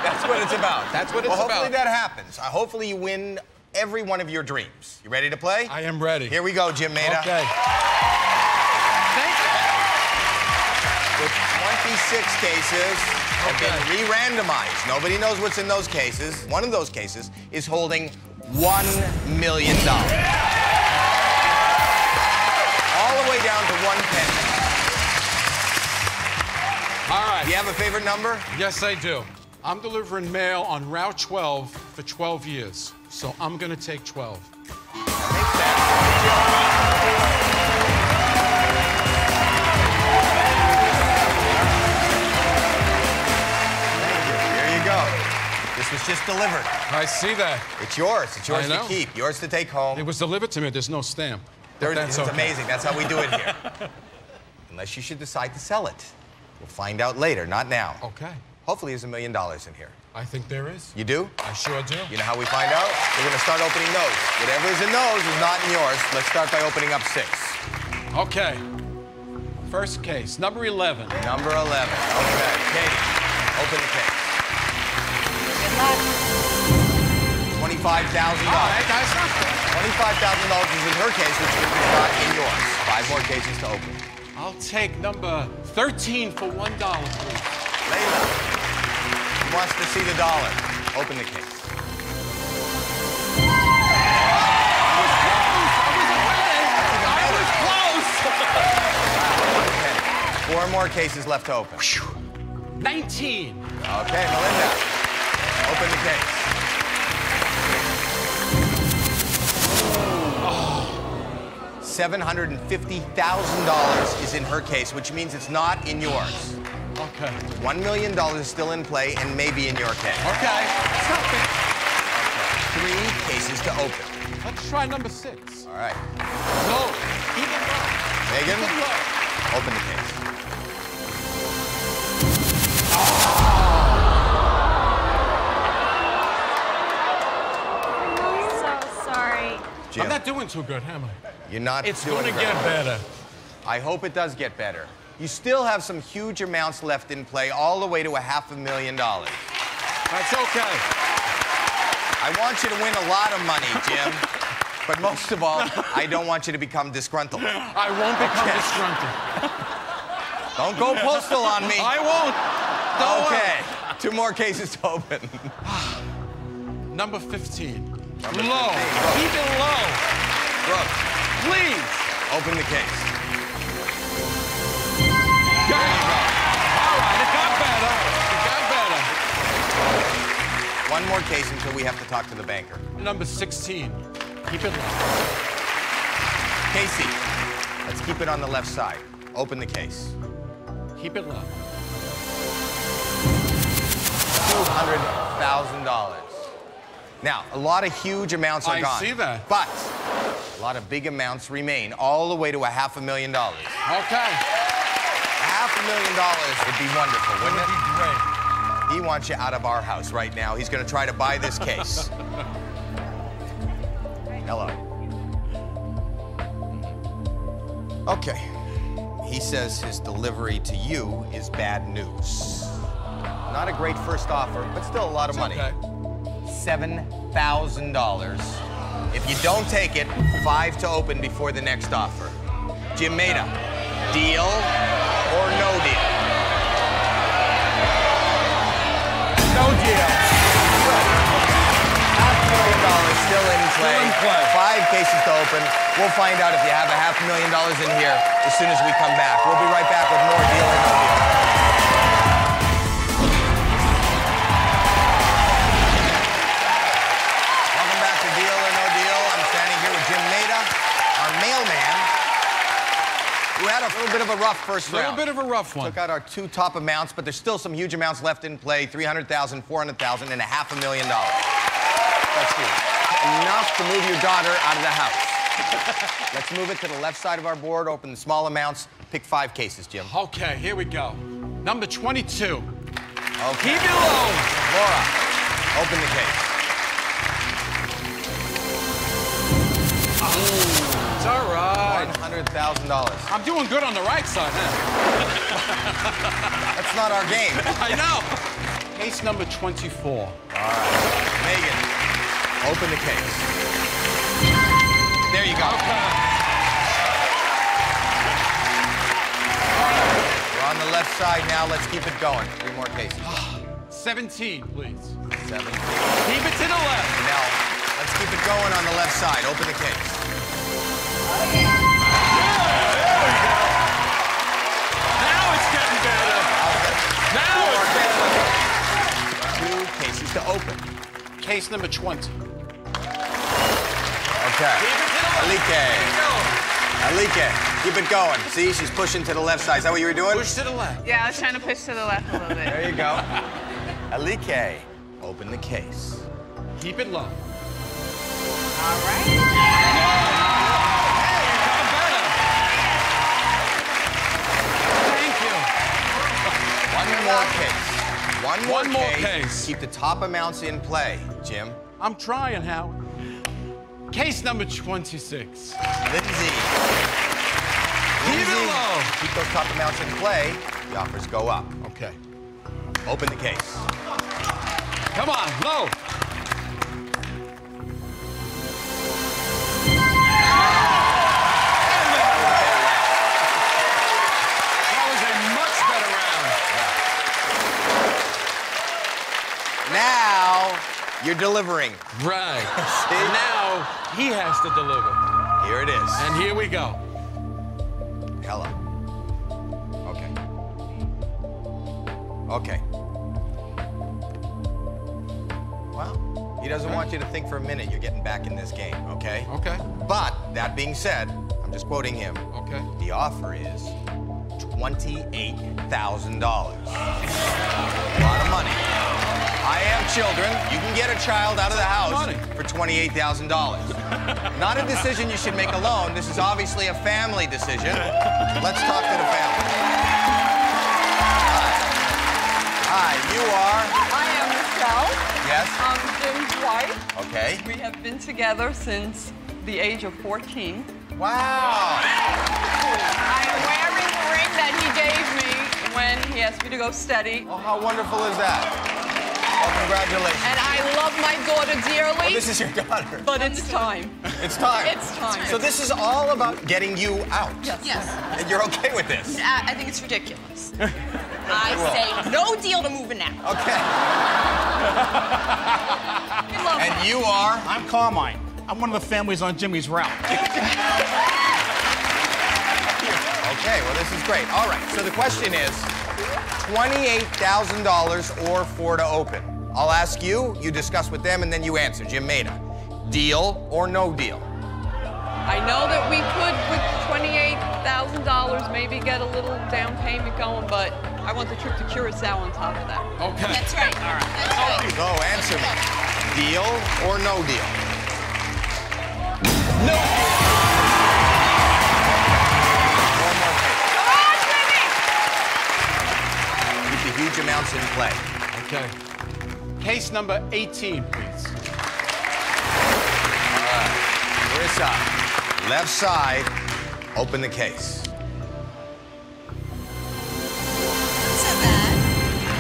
That's what it's about. That's what it's well, hopefully about. that happens. Uh, hopefully you win every one of your dreams. You ready to play? I am ready. Here we go, Jim Maida. Okay. With 26 cases have been re-randomized. Nobody knows what's in those cases. One of those cases is holding one million dollars. All the way down to one penny. All right. Do you have a favorite number? Yes, I do. I'm delivering mail on Route 12 for 12 years, so I'm going to take 12. Here you go. This was just delivered. I see that. It's yours. It's yours to keep. Yours to take home. It was delivered to me. There's no stamp. There, that's it's okay. amazing. That's how we do it here. (laughs) Unless you should decide to sell it. We'll find out later, not now. Okay. Hopefully there's a million dollars in here. I think there is. You do? I sure do. You know how we find out? We're going to start opening those. Whatever is in those is not in yours. Let's start by opening up six. Okay. First case, number 11. Number 11. Okay. Katie, open the case. $25,000. All right, that's not $25,000 is in her case, which is not in yours. Five more cases to open. I'll take number 13 for $1, please. Layla, wants to see the dollar. Open the case. Four more cases left to open. 19. Okay, Melinda, open the case. $750,000 is in her case, which means it's not in yours. Okay. $1 million still in play and maybe in your case. Okay. Stop it. Three cases to open. Let's try number six. All right. Low. Even low. Megan, Even low. open the case. So sorry. Jim, I'm not doing too good, am I? you're not It's doing going to great. get better. I hope it does get better. You still have some huge amounts left in play, all the way to a half a million dollars. That's okay. I want you to win a lot of money, Jim. but most of all, I don't want you to become disgruntled. I won't become Okay. disgruntled. Don't go postal on me. I won't. Don't okay. Two more cases to open. (sighs) Number 15. Number low. 15, go. Keep it low. Brooke, Please. open the case. All right, it got better. It got better. One more case until we have to talk to the banker. Number 16. Keep it low. Casey, let's keep it on the left side. Open the case. Keep it low. $200,000. Now, a lot of huge amounts are I gone. see that. But a lot of big amounts remain, all the way to a half a million dollars. Okay. Half a million dollars would be wonderful, wouldn't That'd it? be great. He wants you out of our house right now. He's going to try to buy this case. (laughs) Hello. Okay. He says his delivery to you is bad news. Not a great first offer, but still a lot of It's money. okay. $7,000. If you don't take it, five to open before the next offer. Jim Maida, deal or no Half a million dollars still in play. in play. Five cases to open. We'll find out if you have a half a million dollars in here as soon as we come back. We'll be right back with more deal or no deal. Little bit of a rough first round. A little bit of a rough one. Took out our two top amounts, but there's still some huge amounts left in play 300,000, 400,000, and a half a million dollars. Let's see. Enough to move your daughter out of the house. (laughs) Let's move it to the left side of our board, open the small amounts, pick five cases, Jim. Okay, here we go. Number 22. Okay. Keep it low. Laura, open the case. Oh. It's all right. $100,000. I'm doing good on the right side, huh? That's not our game. (laughs) I know. Case number 24. All right. Megan, open the case. There you go. We're on the left side now. Let's keep it going. Three more cases. (sighs) 17, please. Seven. Keep it to the left. Now, let's keep it going on the left side. Open the case. To open. Case number 20. Okay. Alike. Alike, keep it going. See, she's pushing to the left side. Is that what you were doing? Push to the left. Yeah, I was trying to push to the left a little bit. There you go. Alike, open the case. Keep it low. All right. More case. One more, One more case. case. Keep the top amounts in play, Jim. I'm trying, Howard. Case number 26. Lindsay. Keep it low. Keep those top amounts in play. The offers go up. Okay. Open the case. Come on, low. Now you're delivering. Right. (laughs) Now he has to deliver. Here it is. And here we go. Hello. Okay. Okay. Well, he doesn't want you to think for a minute you're getting back in this game, okay? Okay. But that being said, I'm just quoting him. Okay. The offer is $28,000. A lot of money. I have children. You can get a child out of the house Money. for $28,000. Not a decision you should make alone. This is obviously a family decision. Let's talk to the family. Hi. Hi, you are? I am Michelle. Yes? I'm Jim's wife. Okay. We have been together since the age of 14. Wow. I am wearing the ring that he gave me when he asked me to go study. Oh, how wonderful is that? Well, congratulations. And I love my daughter dearly. Oh, this is your daughter. But it's time. It's time. It's time. So this is all about getting you out. Yes. Yes. And you're okay with this? I, I think it's ridiculous. (laughs) I say no deal to moving out. Okay. (laughs) We love And you are? I'm Carmine. I'm one of the families on Jimmy's route. (laughs) Okay, well, this is great. All right, so the question is $28,000 or four to open. I'll ask you, you discuss with them, and then you answer. Jim Maida, deal or no deal? I know that we could, with $28,000, maybe get a little down payment going, but I want the trip to Curacao on top of that. Okay. That's right. All right. That's right. Oh, Go, answer me. Deal or no deal? No One case. Keep the huge amounts in play. Okay. Case number 18, please. Marissa, left side, open the case.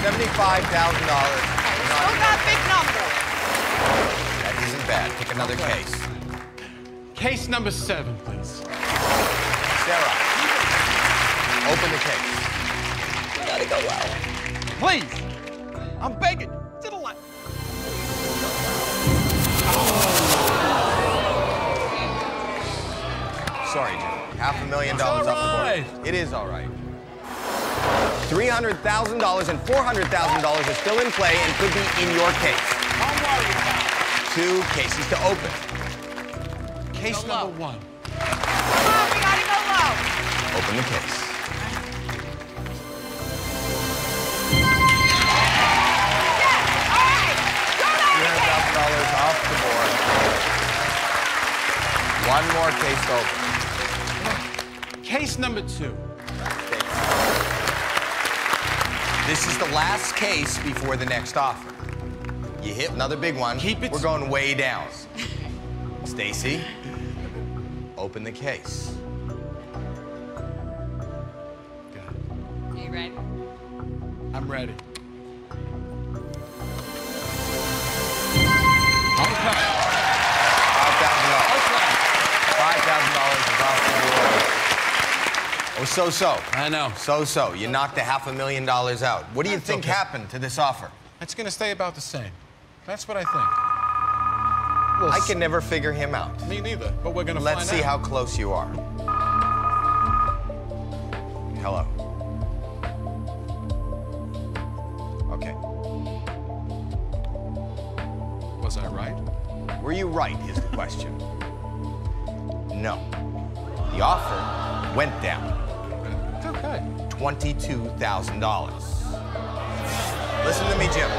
Seventy-five thousand dollars. Still got big numbers. That isn't bad. Pick another case. Case number seven, please. Sarah, open the case. We gotta go well. Please. I'm begging. To the left. Sorry, Jim. Half a million dollars off the board. It is all right. $300,000 and $400,000 are still in play and could be in your case. Don't worry about. Two cases to open. Case number one. we gotta go low. Open the case. One more case to open. Case number two. This is the last case before the next offer. You hit another big one. Keep it. We're going way down. Stacy, open the case. Are you ready? I'm ready. Board. Oh, so so. I know. So so. You knocked a half a million dollars out. What do you think okay. happened to this offer? It's gonna stay about the same. That's what I think. I can never figure him out. Me neither, but we're figure out. Let's see out. how close you are. Hello. Okay. Was I right? Were you right, is the question. no. The offer went down. Okay. $22,000. Listen to me, Jim.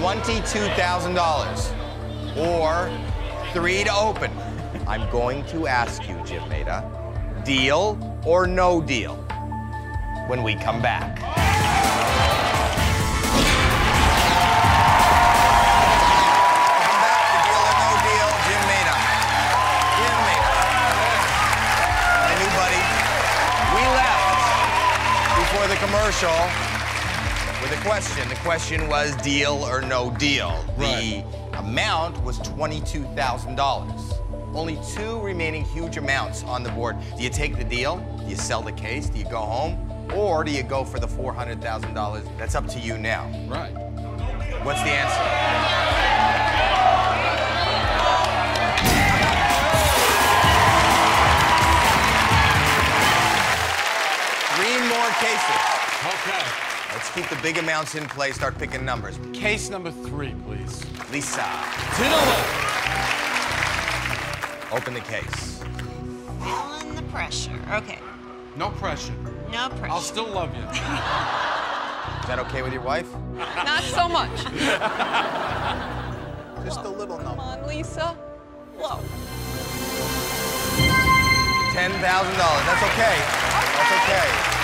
$22,000 or three to open. I'm going to ask you, Jim Maida, deal or no deal when we come back. Commercial with a question. The question was deal or no deal. The amount was $22,000. Only two remaining huge amounts on the board. Do you take the deal? Do you sell the case? Do you go home? Or do you go for the $400,000? That's up to you now. Right. What's the answer? Three more cases. Okay. Let's keep the big amounts in play. Start picking numbers. Case number three, please. Lisa, To the left. open the case. Feeling the pressure. Okay. No pressure. No pressure. I'll still love you. Is that okay with your wife? Not so much. (laughs) Just a little number. Come on, Lisa. Low. Ten thousand dollars. That's okay. That's okay.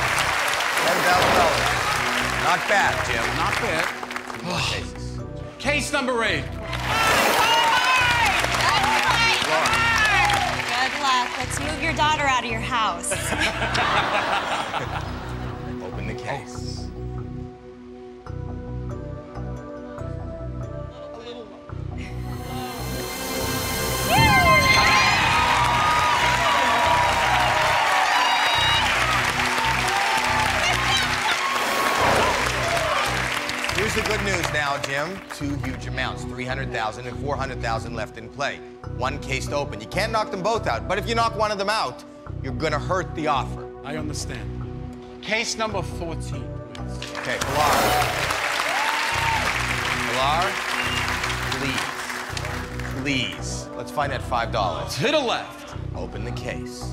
Ten thousand dollars. Not bad, Jim. Not bad. Two cases. Case number eight. Good luck. Let's move your daughter out of your house. (laughs) Open the case. Here's the good news now, Jim. Two huge amounts, 300,000 and 400,000 left in play. One case to open. You can't knock them both out, but if you knock one of them out, you're gonna hurt the offer. I understand. Case number 14, please. Okay, Pilar. Pilar, please. Please. Let's find that $5. To the left. Open the case.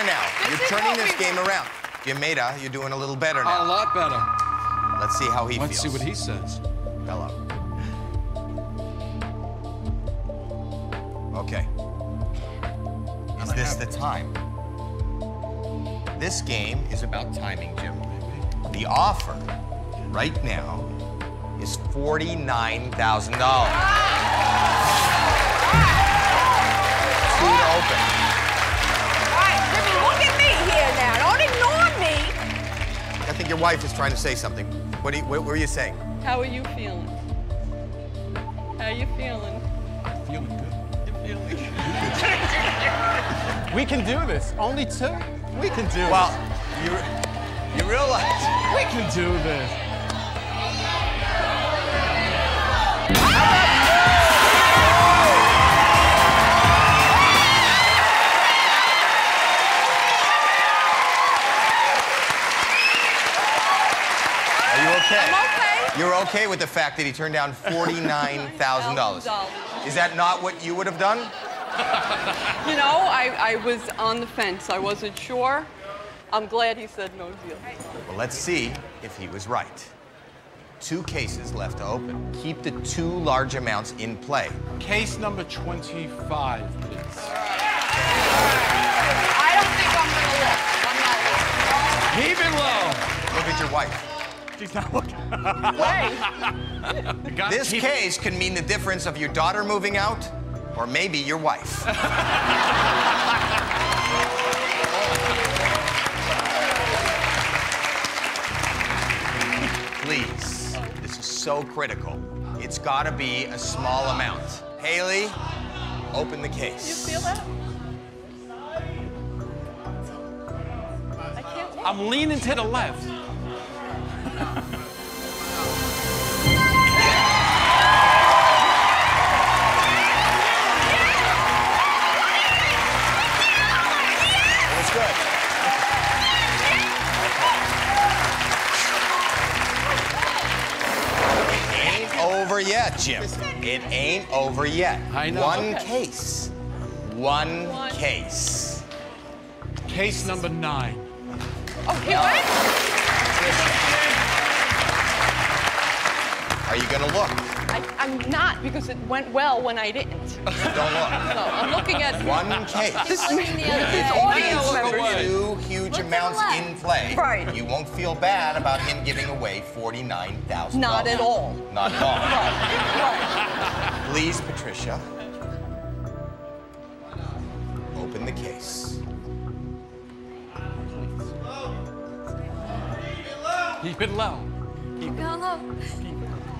Are now. This You're turning this we game around. Jim Maida, you're doing a little better now. A lot better. Let's see how he Let's see what he says. Hello. (laughs) Okay. Is this the time? This game is about timing, Jim. The offer right now is $49,000. Two to open. Your wife is trying to say something. What, do you, what were you saying? How are you feeling? How are you feeling? I'm feeling good. You're feeling (laughs) good. We can do this. Only two? We can do it. Well, you, you realize we can do this. You're okay with the fact that he turned down $49,000. (laughs) Is that not what you would have done? You know, I, I was on the fence. I wasn't sure. I'm glad he said no deal. Well, let's see if he was right. Two cases left to open. Keep the two large amounts in play. Case number 25, please. I don't think I'm gonna look. I'm not looking. Keep it low. Look at your wife. She's not looking. You gotta This keep- case can mean the difference of your daughter moving out or maybe your wife. (laughs) Please, this is so critical. It's gotta be a small amount. Haley, open the case. You feel that? I can't. I'm leaning to the left. Over yet, Jim. It ain't over yet. I know. One Okay. case. One, One. case. Case number nine. Oh, he went? Are you gonna look? I, am not because it went well when I didn't. (laughs) Don't look. No, I'm looking at one case. (laughs) This is audience. Two huge look amounts in play. Right. You won't feel bad about him giving away forty-nine thousand. Not at all. Not at all. right. Right. Please, Patricia, open the case. Keep it low. Keep it low. Keep it low.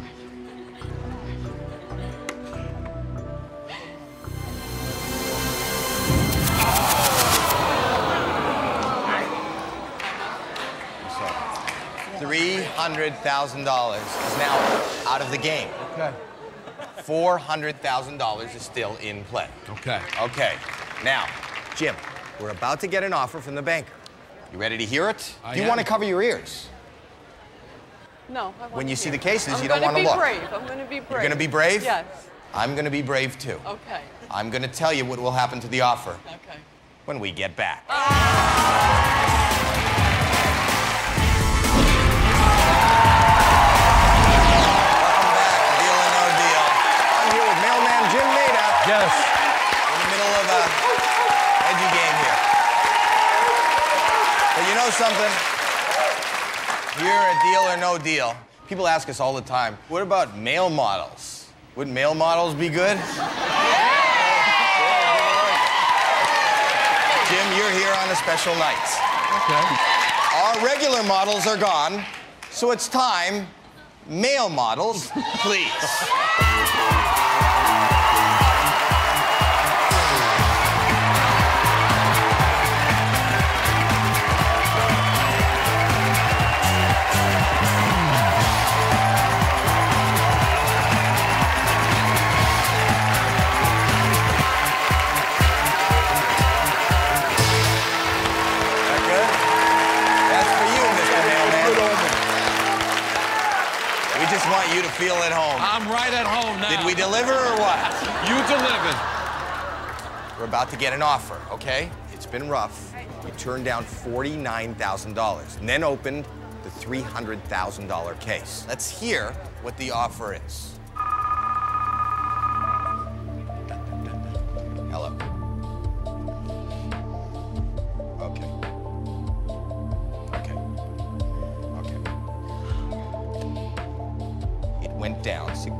$400,000 is now out of the game. Okay. $400,000 is still in play. Okay. Okay. Now, Jim, we're about to get an offer from the banker. You ready to hear it? I Do you am. want to cover your ears? No, When you see the cases, I'm you don't want to look. I'm going to be brave. I'm going to be brave. You're going to be brave? Yes. I'm going to be brave, too. Okay. I'm going to tell you what will happen to the offer. Okay. When we get back. Ah! Know something? Here at Deal or No Deal, people ask us all the time, what about male models? Would male models be good? Jim, you're here on a special night. Okay. Our regular models are gone, So it's time. Male models, please. Want you to feel at home. I'm right at home now. Did we deliver or what? You delivered. We're about to get an offer, okay? It's been rough. We turned down $49,000 and then opened the $300,000 case. Let's hear what the offer is.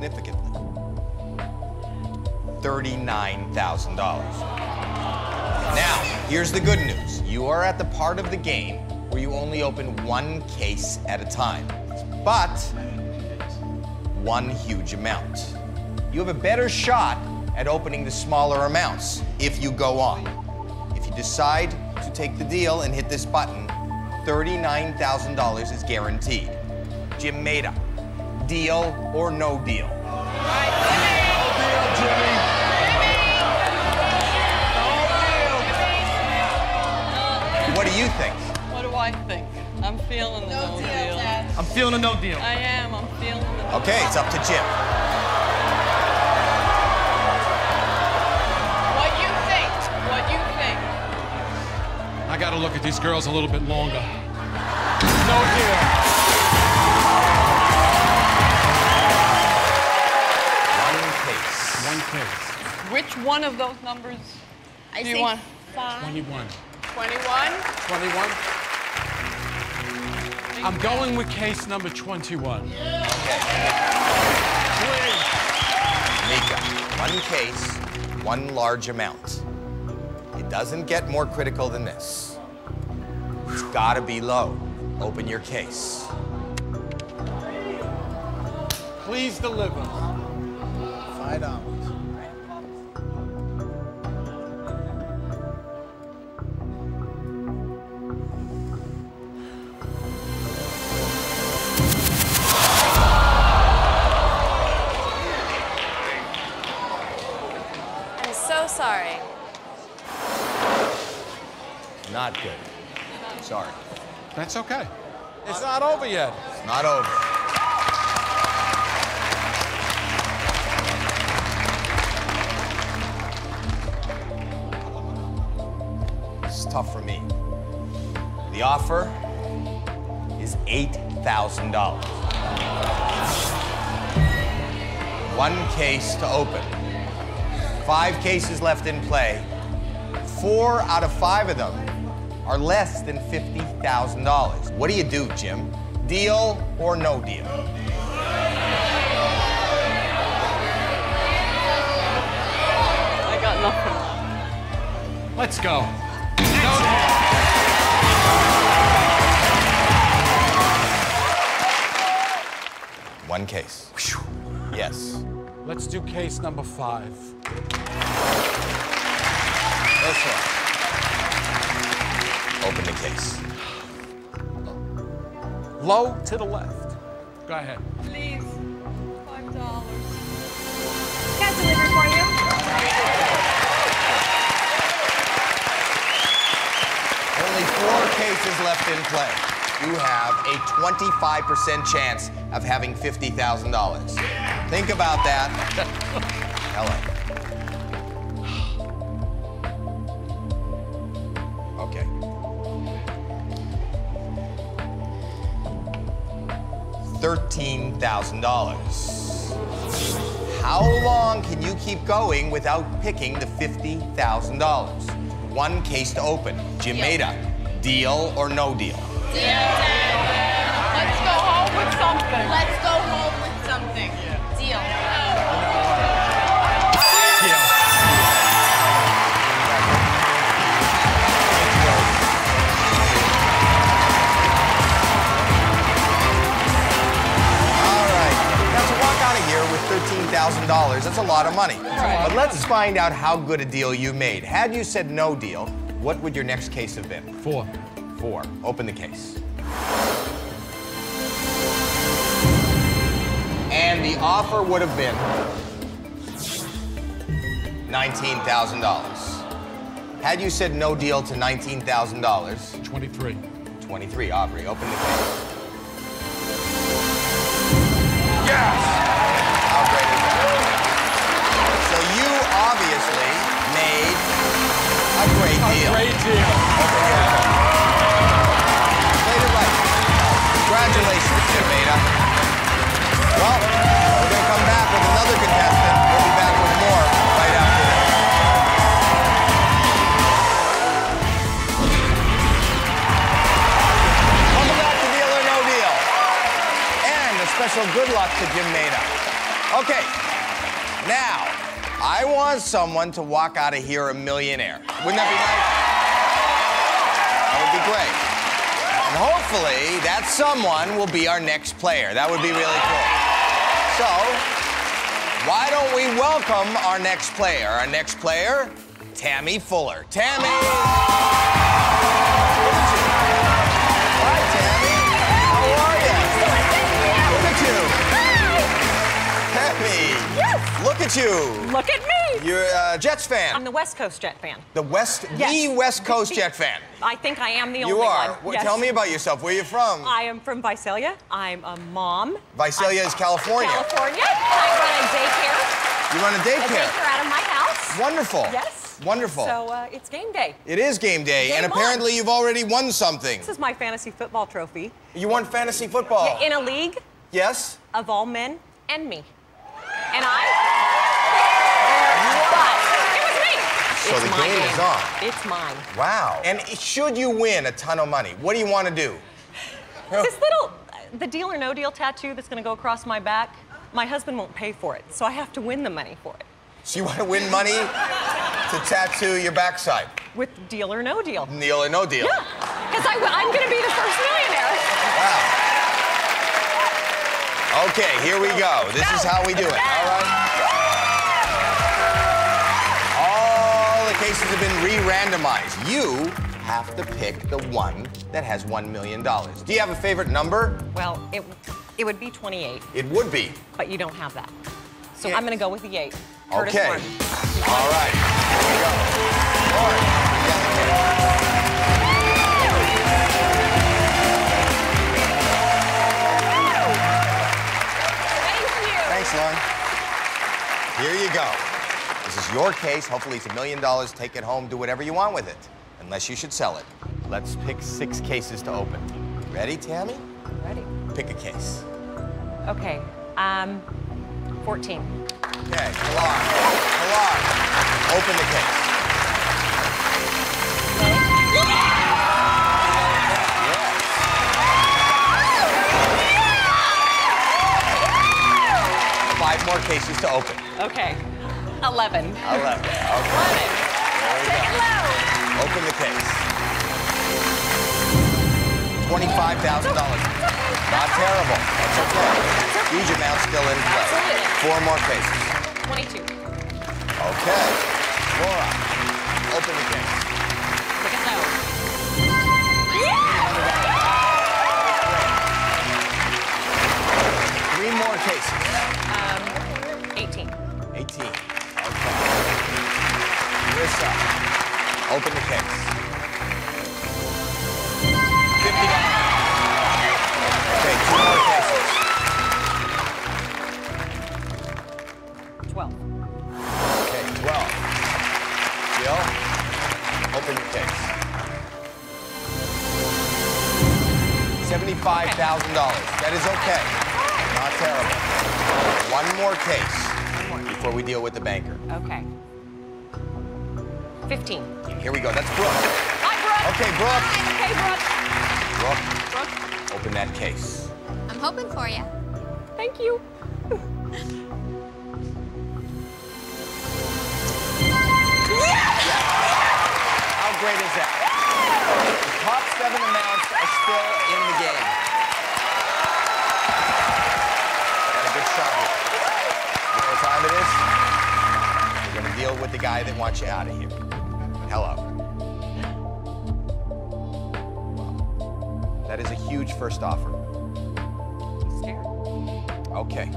Significantly. $39,000. Now, here's the good news. You are at the part of the game where you only open one case at a time, but one huge amount. You have a better shot at opening the smaller amounts if you go on. If you decide to take the deal and hit this button, $39,000 is guaranteed. Jim Maida, deal or no deal? What do you think? What do I think? I'm feeling the no, deal. I'm feeling a no deal. I am. I'm feeling the no Okay, it's up to Jim. What you think? What you think? I got to look at these girls a little bit longer. No deal. Case. Which one of those numbers I do you want? five. 21. 21? 21? I'm going with case number 21. Mika, one case, one large amount. It doesn't get more critical than this. It's gotta be low. Open your case. Please deliver. Five dollars. That's okay. It's not over yet. It's not over. It's tough for me. The offer is $8,000. One case to open. Five cases left in play. Four out of five of them are less than $50,000. What do you do, Jim? Deal or no deal? I got nothing. Let's go. No One case. Yes. Let's do case number five. This one. Open the case. (gasps) Low to the left. Go ahead. Please. Five dollars. Got delivered for you. Only four cases left in play. You have a 25% chance of having $50,000. Think about that. (laughs) Ellen. $13,000. How long can you keep going without picking the $50,000? One case to open. Jim Maida, deal or no deal? deal? Let's go home with something. Let's go $28,000. That's a lot of money. But let's find out how good a deal you made. Had you said no deal, what would your next case have been? Four. Four. Open the case. And the offer would have been $19,000. Had you said no deal to $19,000? 23. 23. Aubrey, open the case. How great is that? So you obviously made a great deal. Great deal. Played it right. Congratulations, Jim Maida. Well, we're going to come back with another contestant. We'll be back with more right after this. Welcome back to Deal or No Deal. And a special good luck to Jim Maida. Okay, now, I want someone to walk out of here a millionaire. Wouldn't that be nice? That would be great. And hopefully, that someone will be our next player. That would be really cool. So, why don't we welcome our next player? Our next player, Tammy Fuller. Tammy! At you. Look at me. You're a Jets fan. I'm the West Coast Jet fan. The West, Yes. the West Coast Jet fan. I think I am the only one. You are. one. Well, Yes. Tell me about yourself. Where are you from? I am from Visalia. I'm a mom. Visalia is California. California. I run a daycare. You run a daycare. A daycare. out of my house. Wonderful. Yes. Wonderful. So uh, it's game day. it is game day, Game and on. apparently you've already won something. This is my fantasy football trophy. You won fantasy football. In a league Yes? of all men and me. And I. But it was me. So It's the my game is on. It's mine. Wow. And should you win a ton of money, what do you want to do? This little, the deal or no deal tattoo that's going to go across my back, my husband won't pay for it, so I have to win the money for it. So you want to win money to tattoo your backside? With deal or no deal. Deal or no deal? Yeah, because I'm going to be the first millionaire. Wow. Okay, here we go. This is how we do it. All right. Cases have been re-randomized. You have to pick the one that has $1 million. Do you have a favorite number? Well, it, it would be 28, It would be. but you don't have that. So I'm going to go with the 8. Curtis Okay. Martin. All right. Here we go. Lauren, you got the pick. Thanks, Lauren. Here you go. This is your case. Hopefully, it's a million dollars. Take it home. Do whatever you want with it, unless you should sell it. Let's pick six cases to open. Ready, Tammy? Ready. Pick a case. Okay, um, 14. Okay, Pilar. Pilar, open the case. Five more cases to open. Okay, 11. 11. Okay. There we go. Open the case. $25,000. Not terrible. That's okay. Huge amount still in play. Four more cases. 22. Okay. Laura, open the case. Look at those. Three more cases. Marissa, open the case. 50 Okay, two more cases. 12. Okay, 12. Jill, open your case. $75,000. That is okay. Not terrible. One more case before we deal with the banker. Okay. 15. Here we go. That's Brooke. Hi, Brooke. Okay, Brooke. Okay, Brooke. Brooke, Brooke. open that case. I'm hoping for you. Thank you. How great is that? The top seven amounts are still in the game. Got a good shot here. You know what time it guy that wants you out of here. That is a huge first offer. Scared. Okay.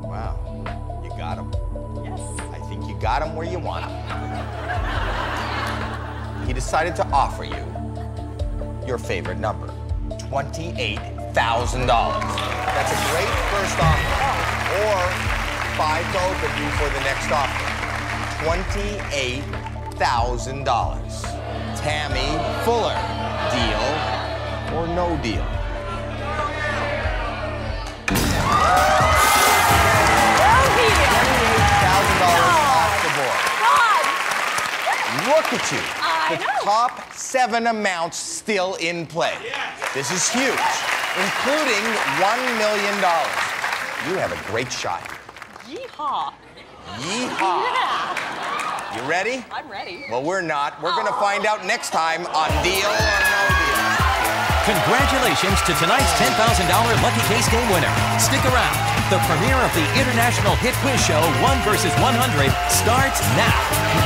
Wow. You got him. Yes. I think you got him where you want him. He decided to offer you your favorite number $28,000. That's a great first offer. Or five to open you for the next offer $28,000. Tammy Fuller. Deal or no deal? off the board. Look at you. I the top seven amounts still in play. This is huge, including $1 million. You have a great shot. Yeehaw. Yeehaw. Yeah. You ready? I'm ready. Well, we're not. We're going to oh. find out next time on Deal or No Deal. Congratulations to tonight's $10,000 Lucky Case Game winner. Stick around. The premiere of the international hit quiz show 1 versus 100 starts now.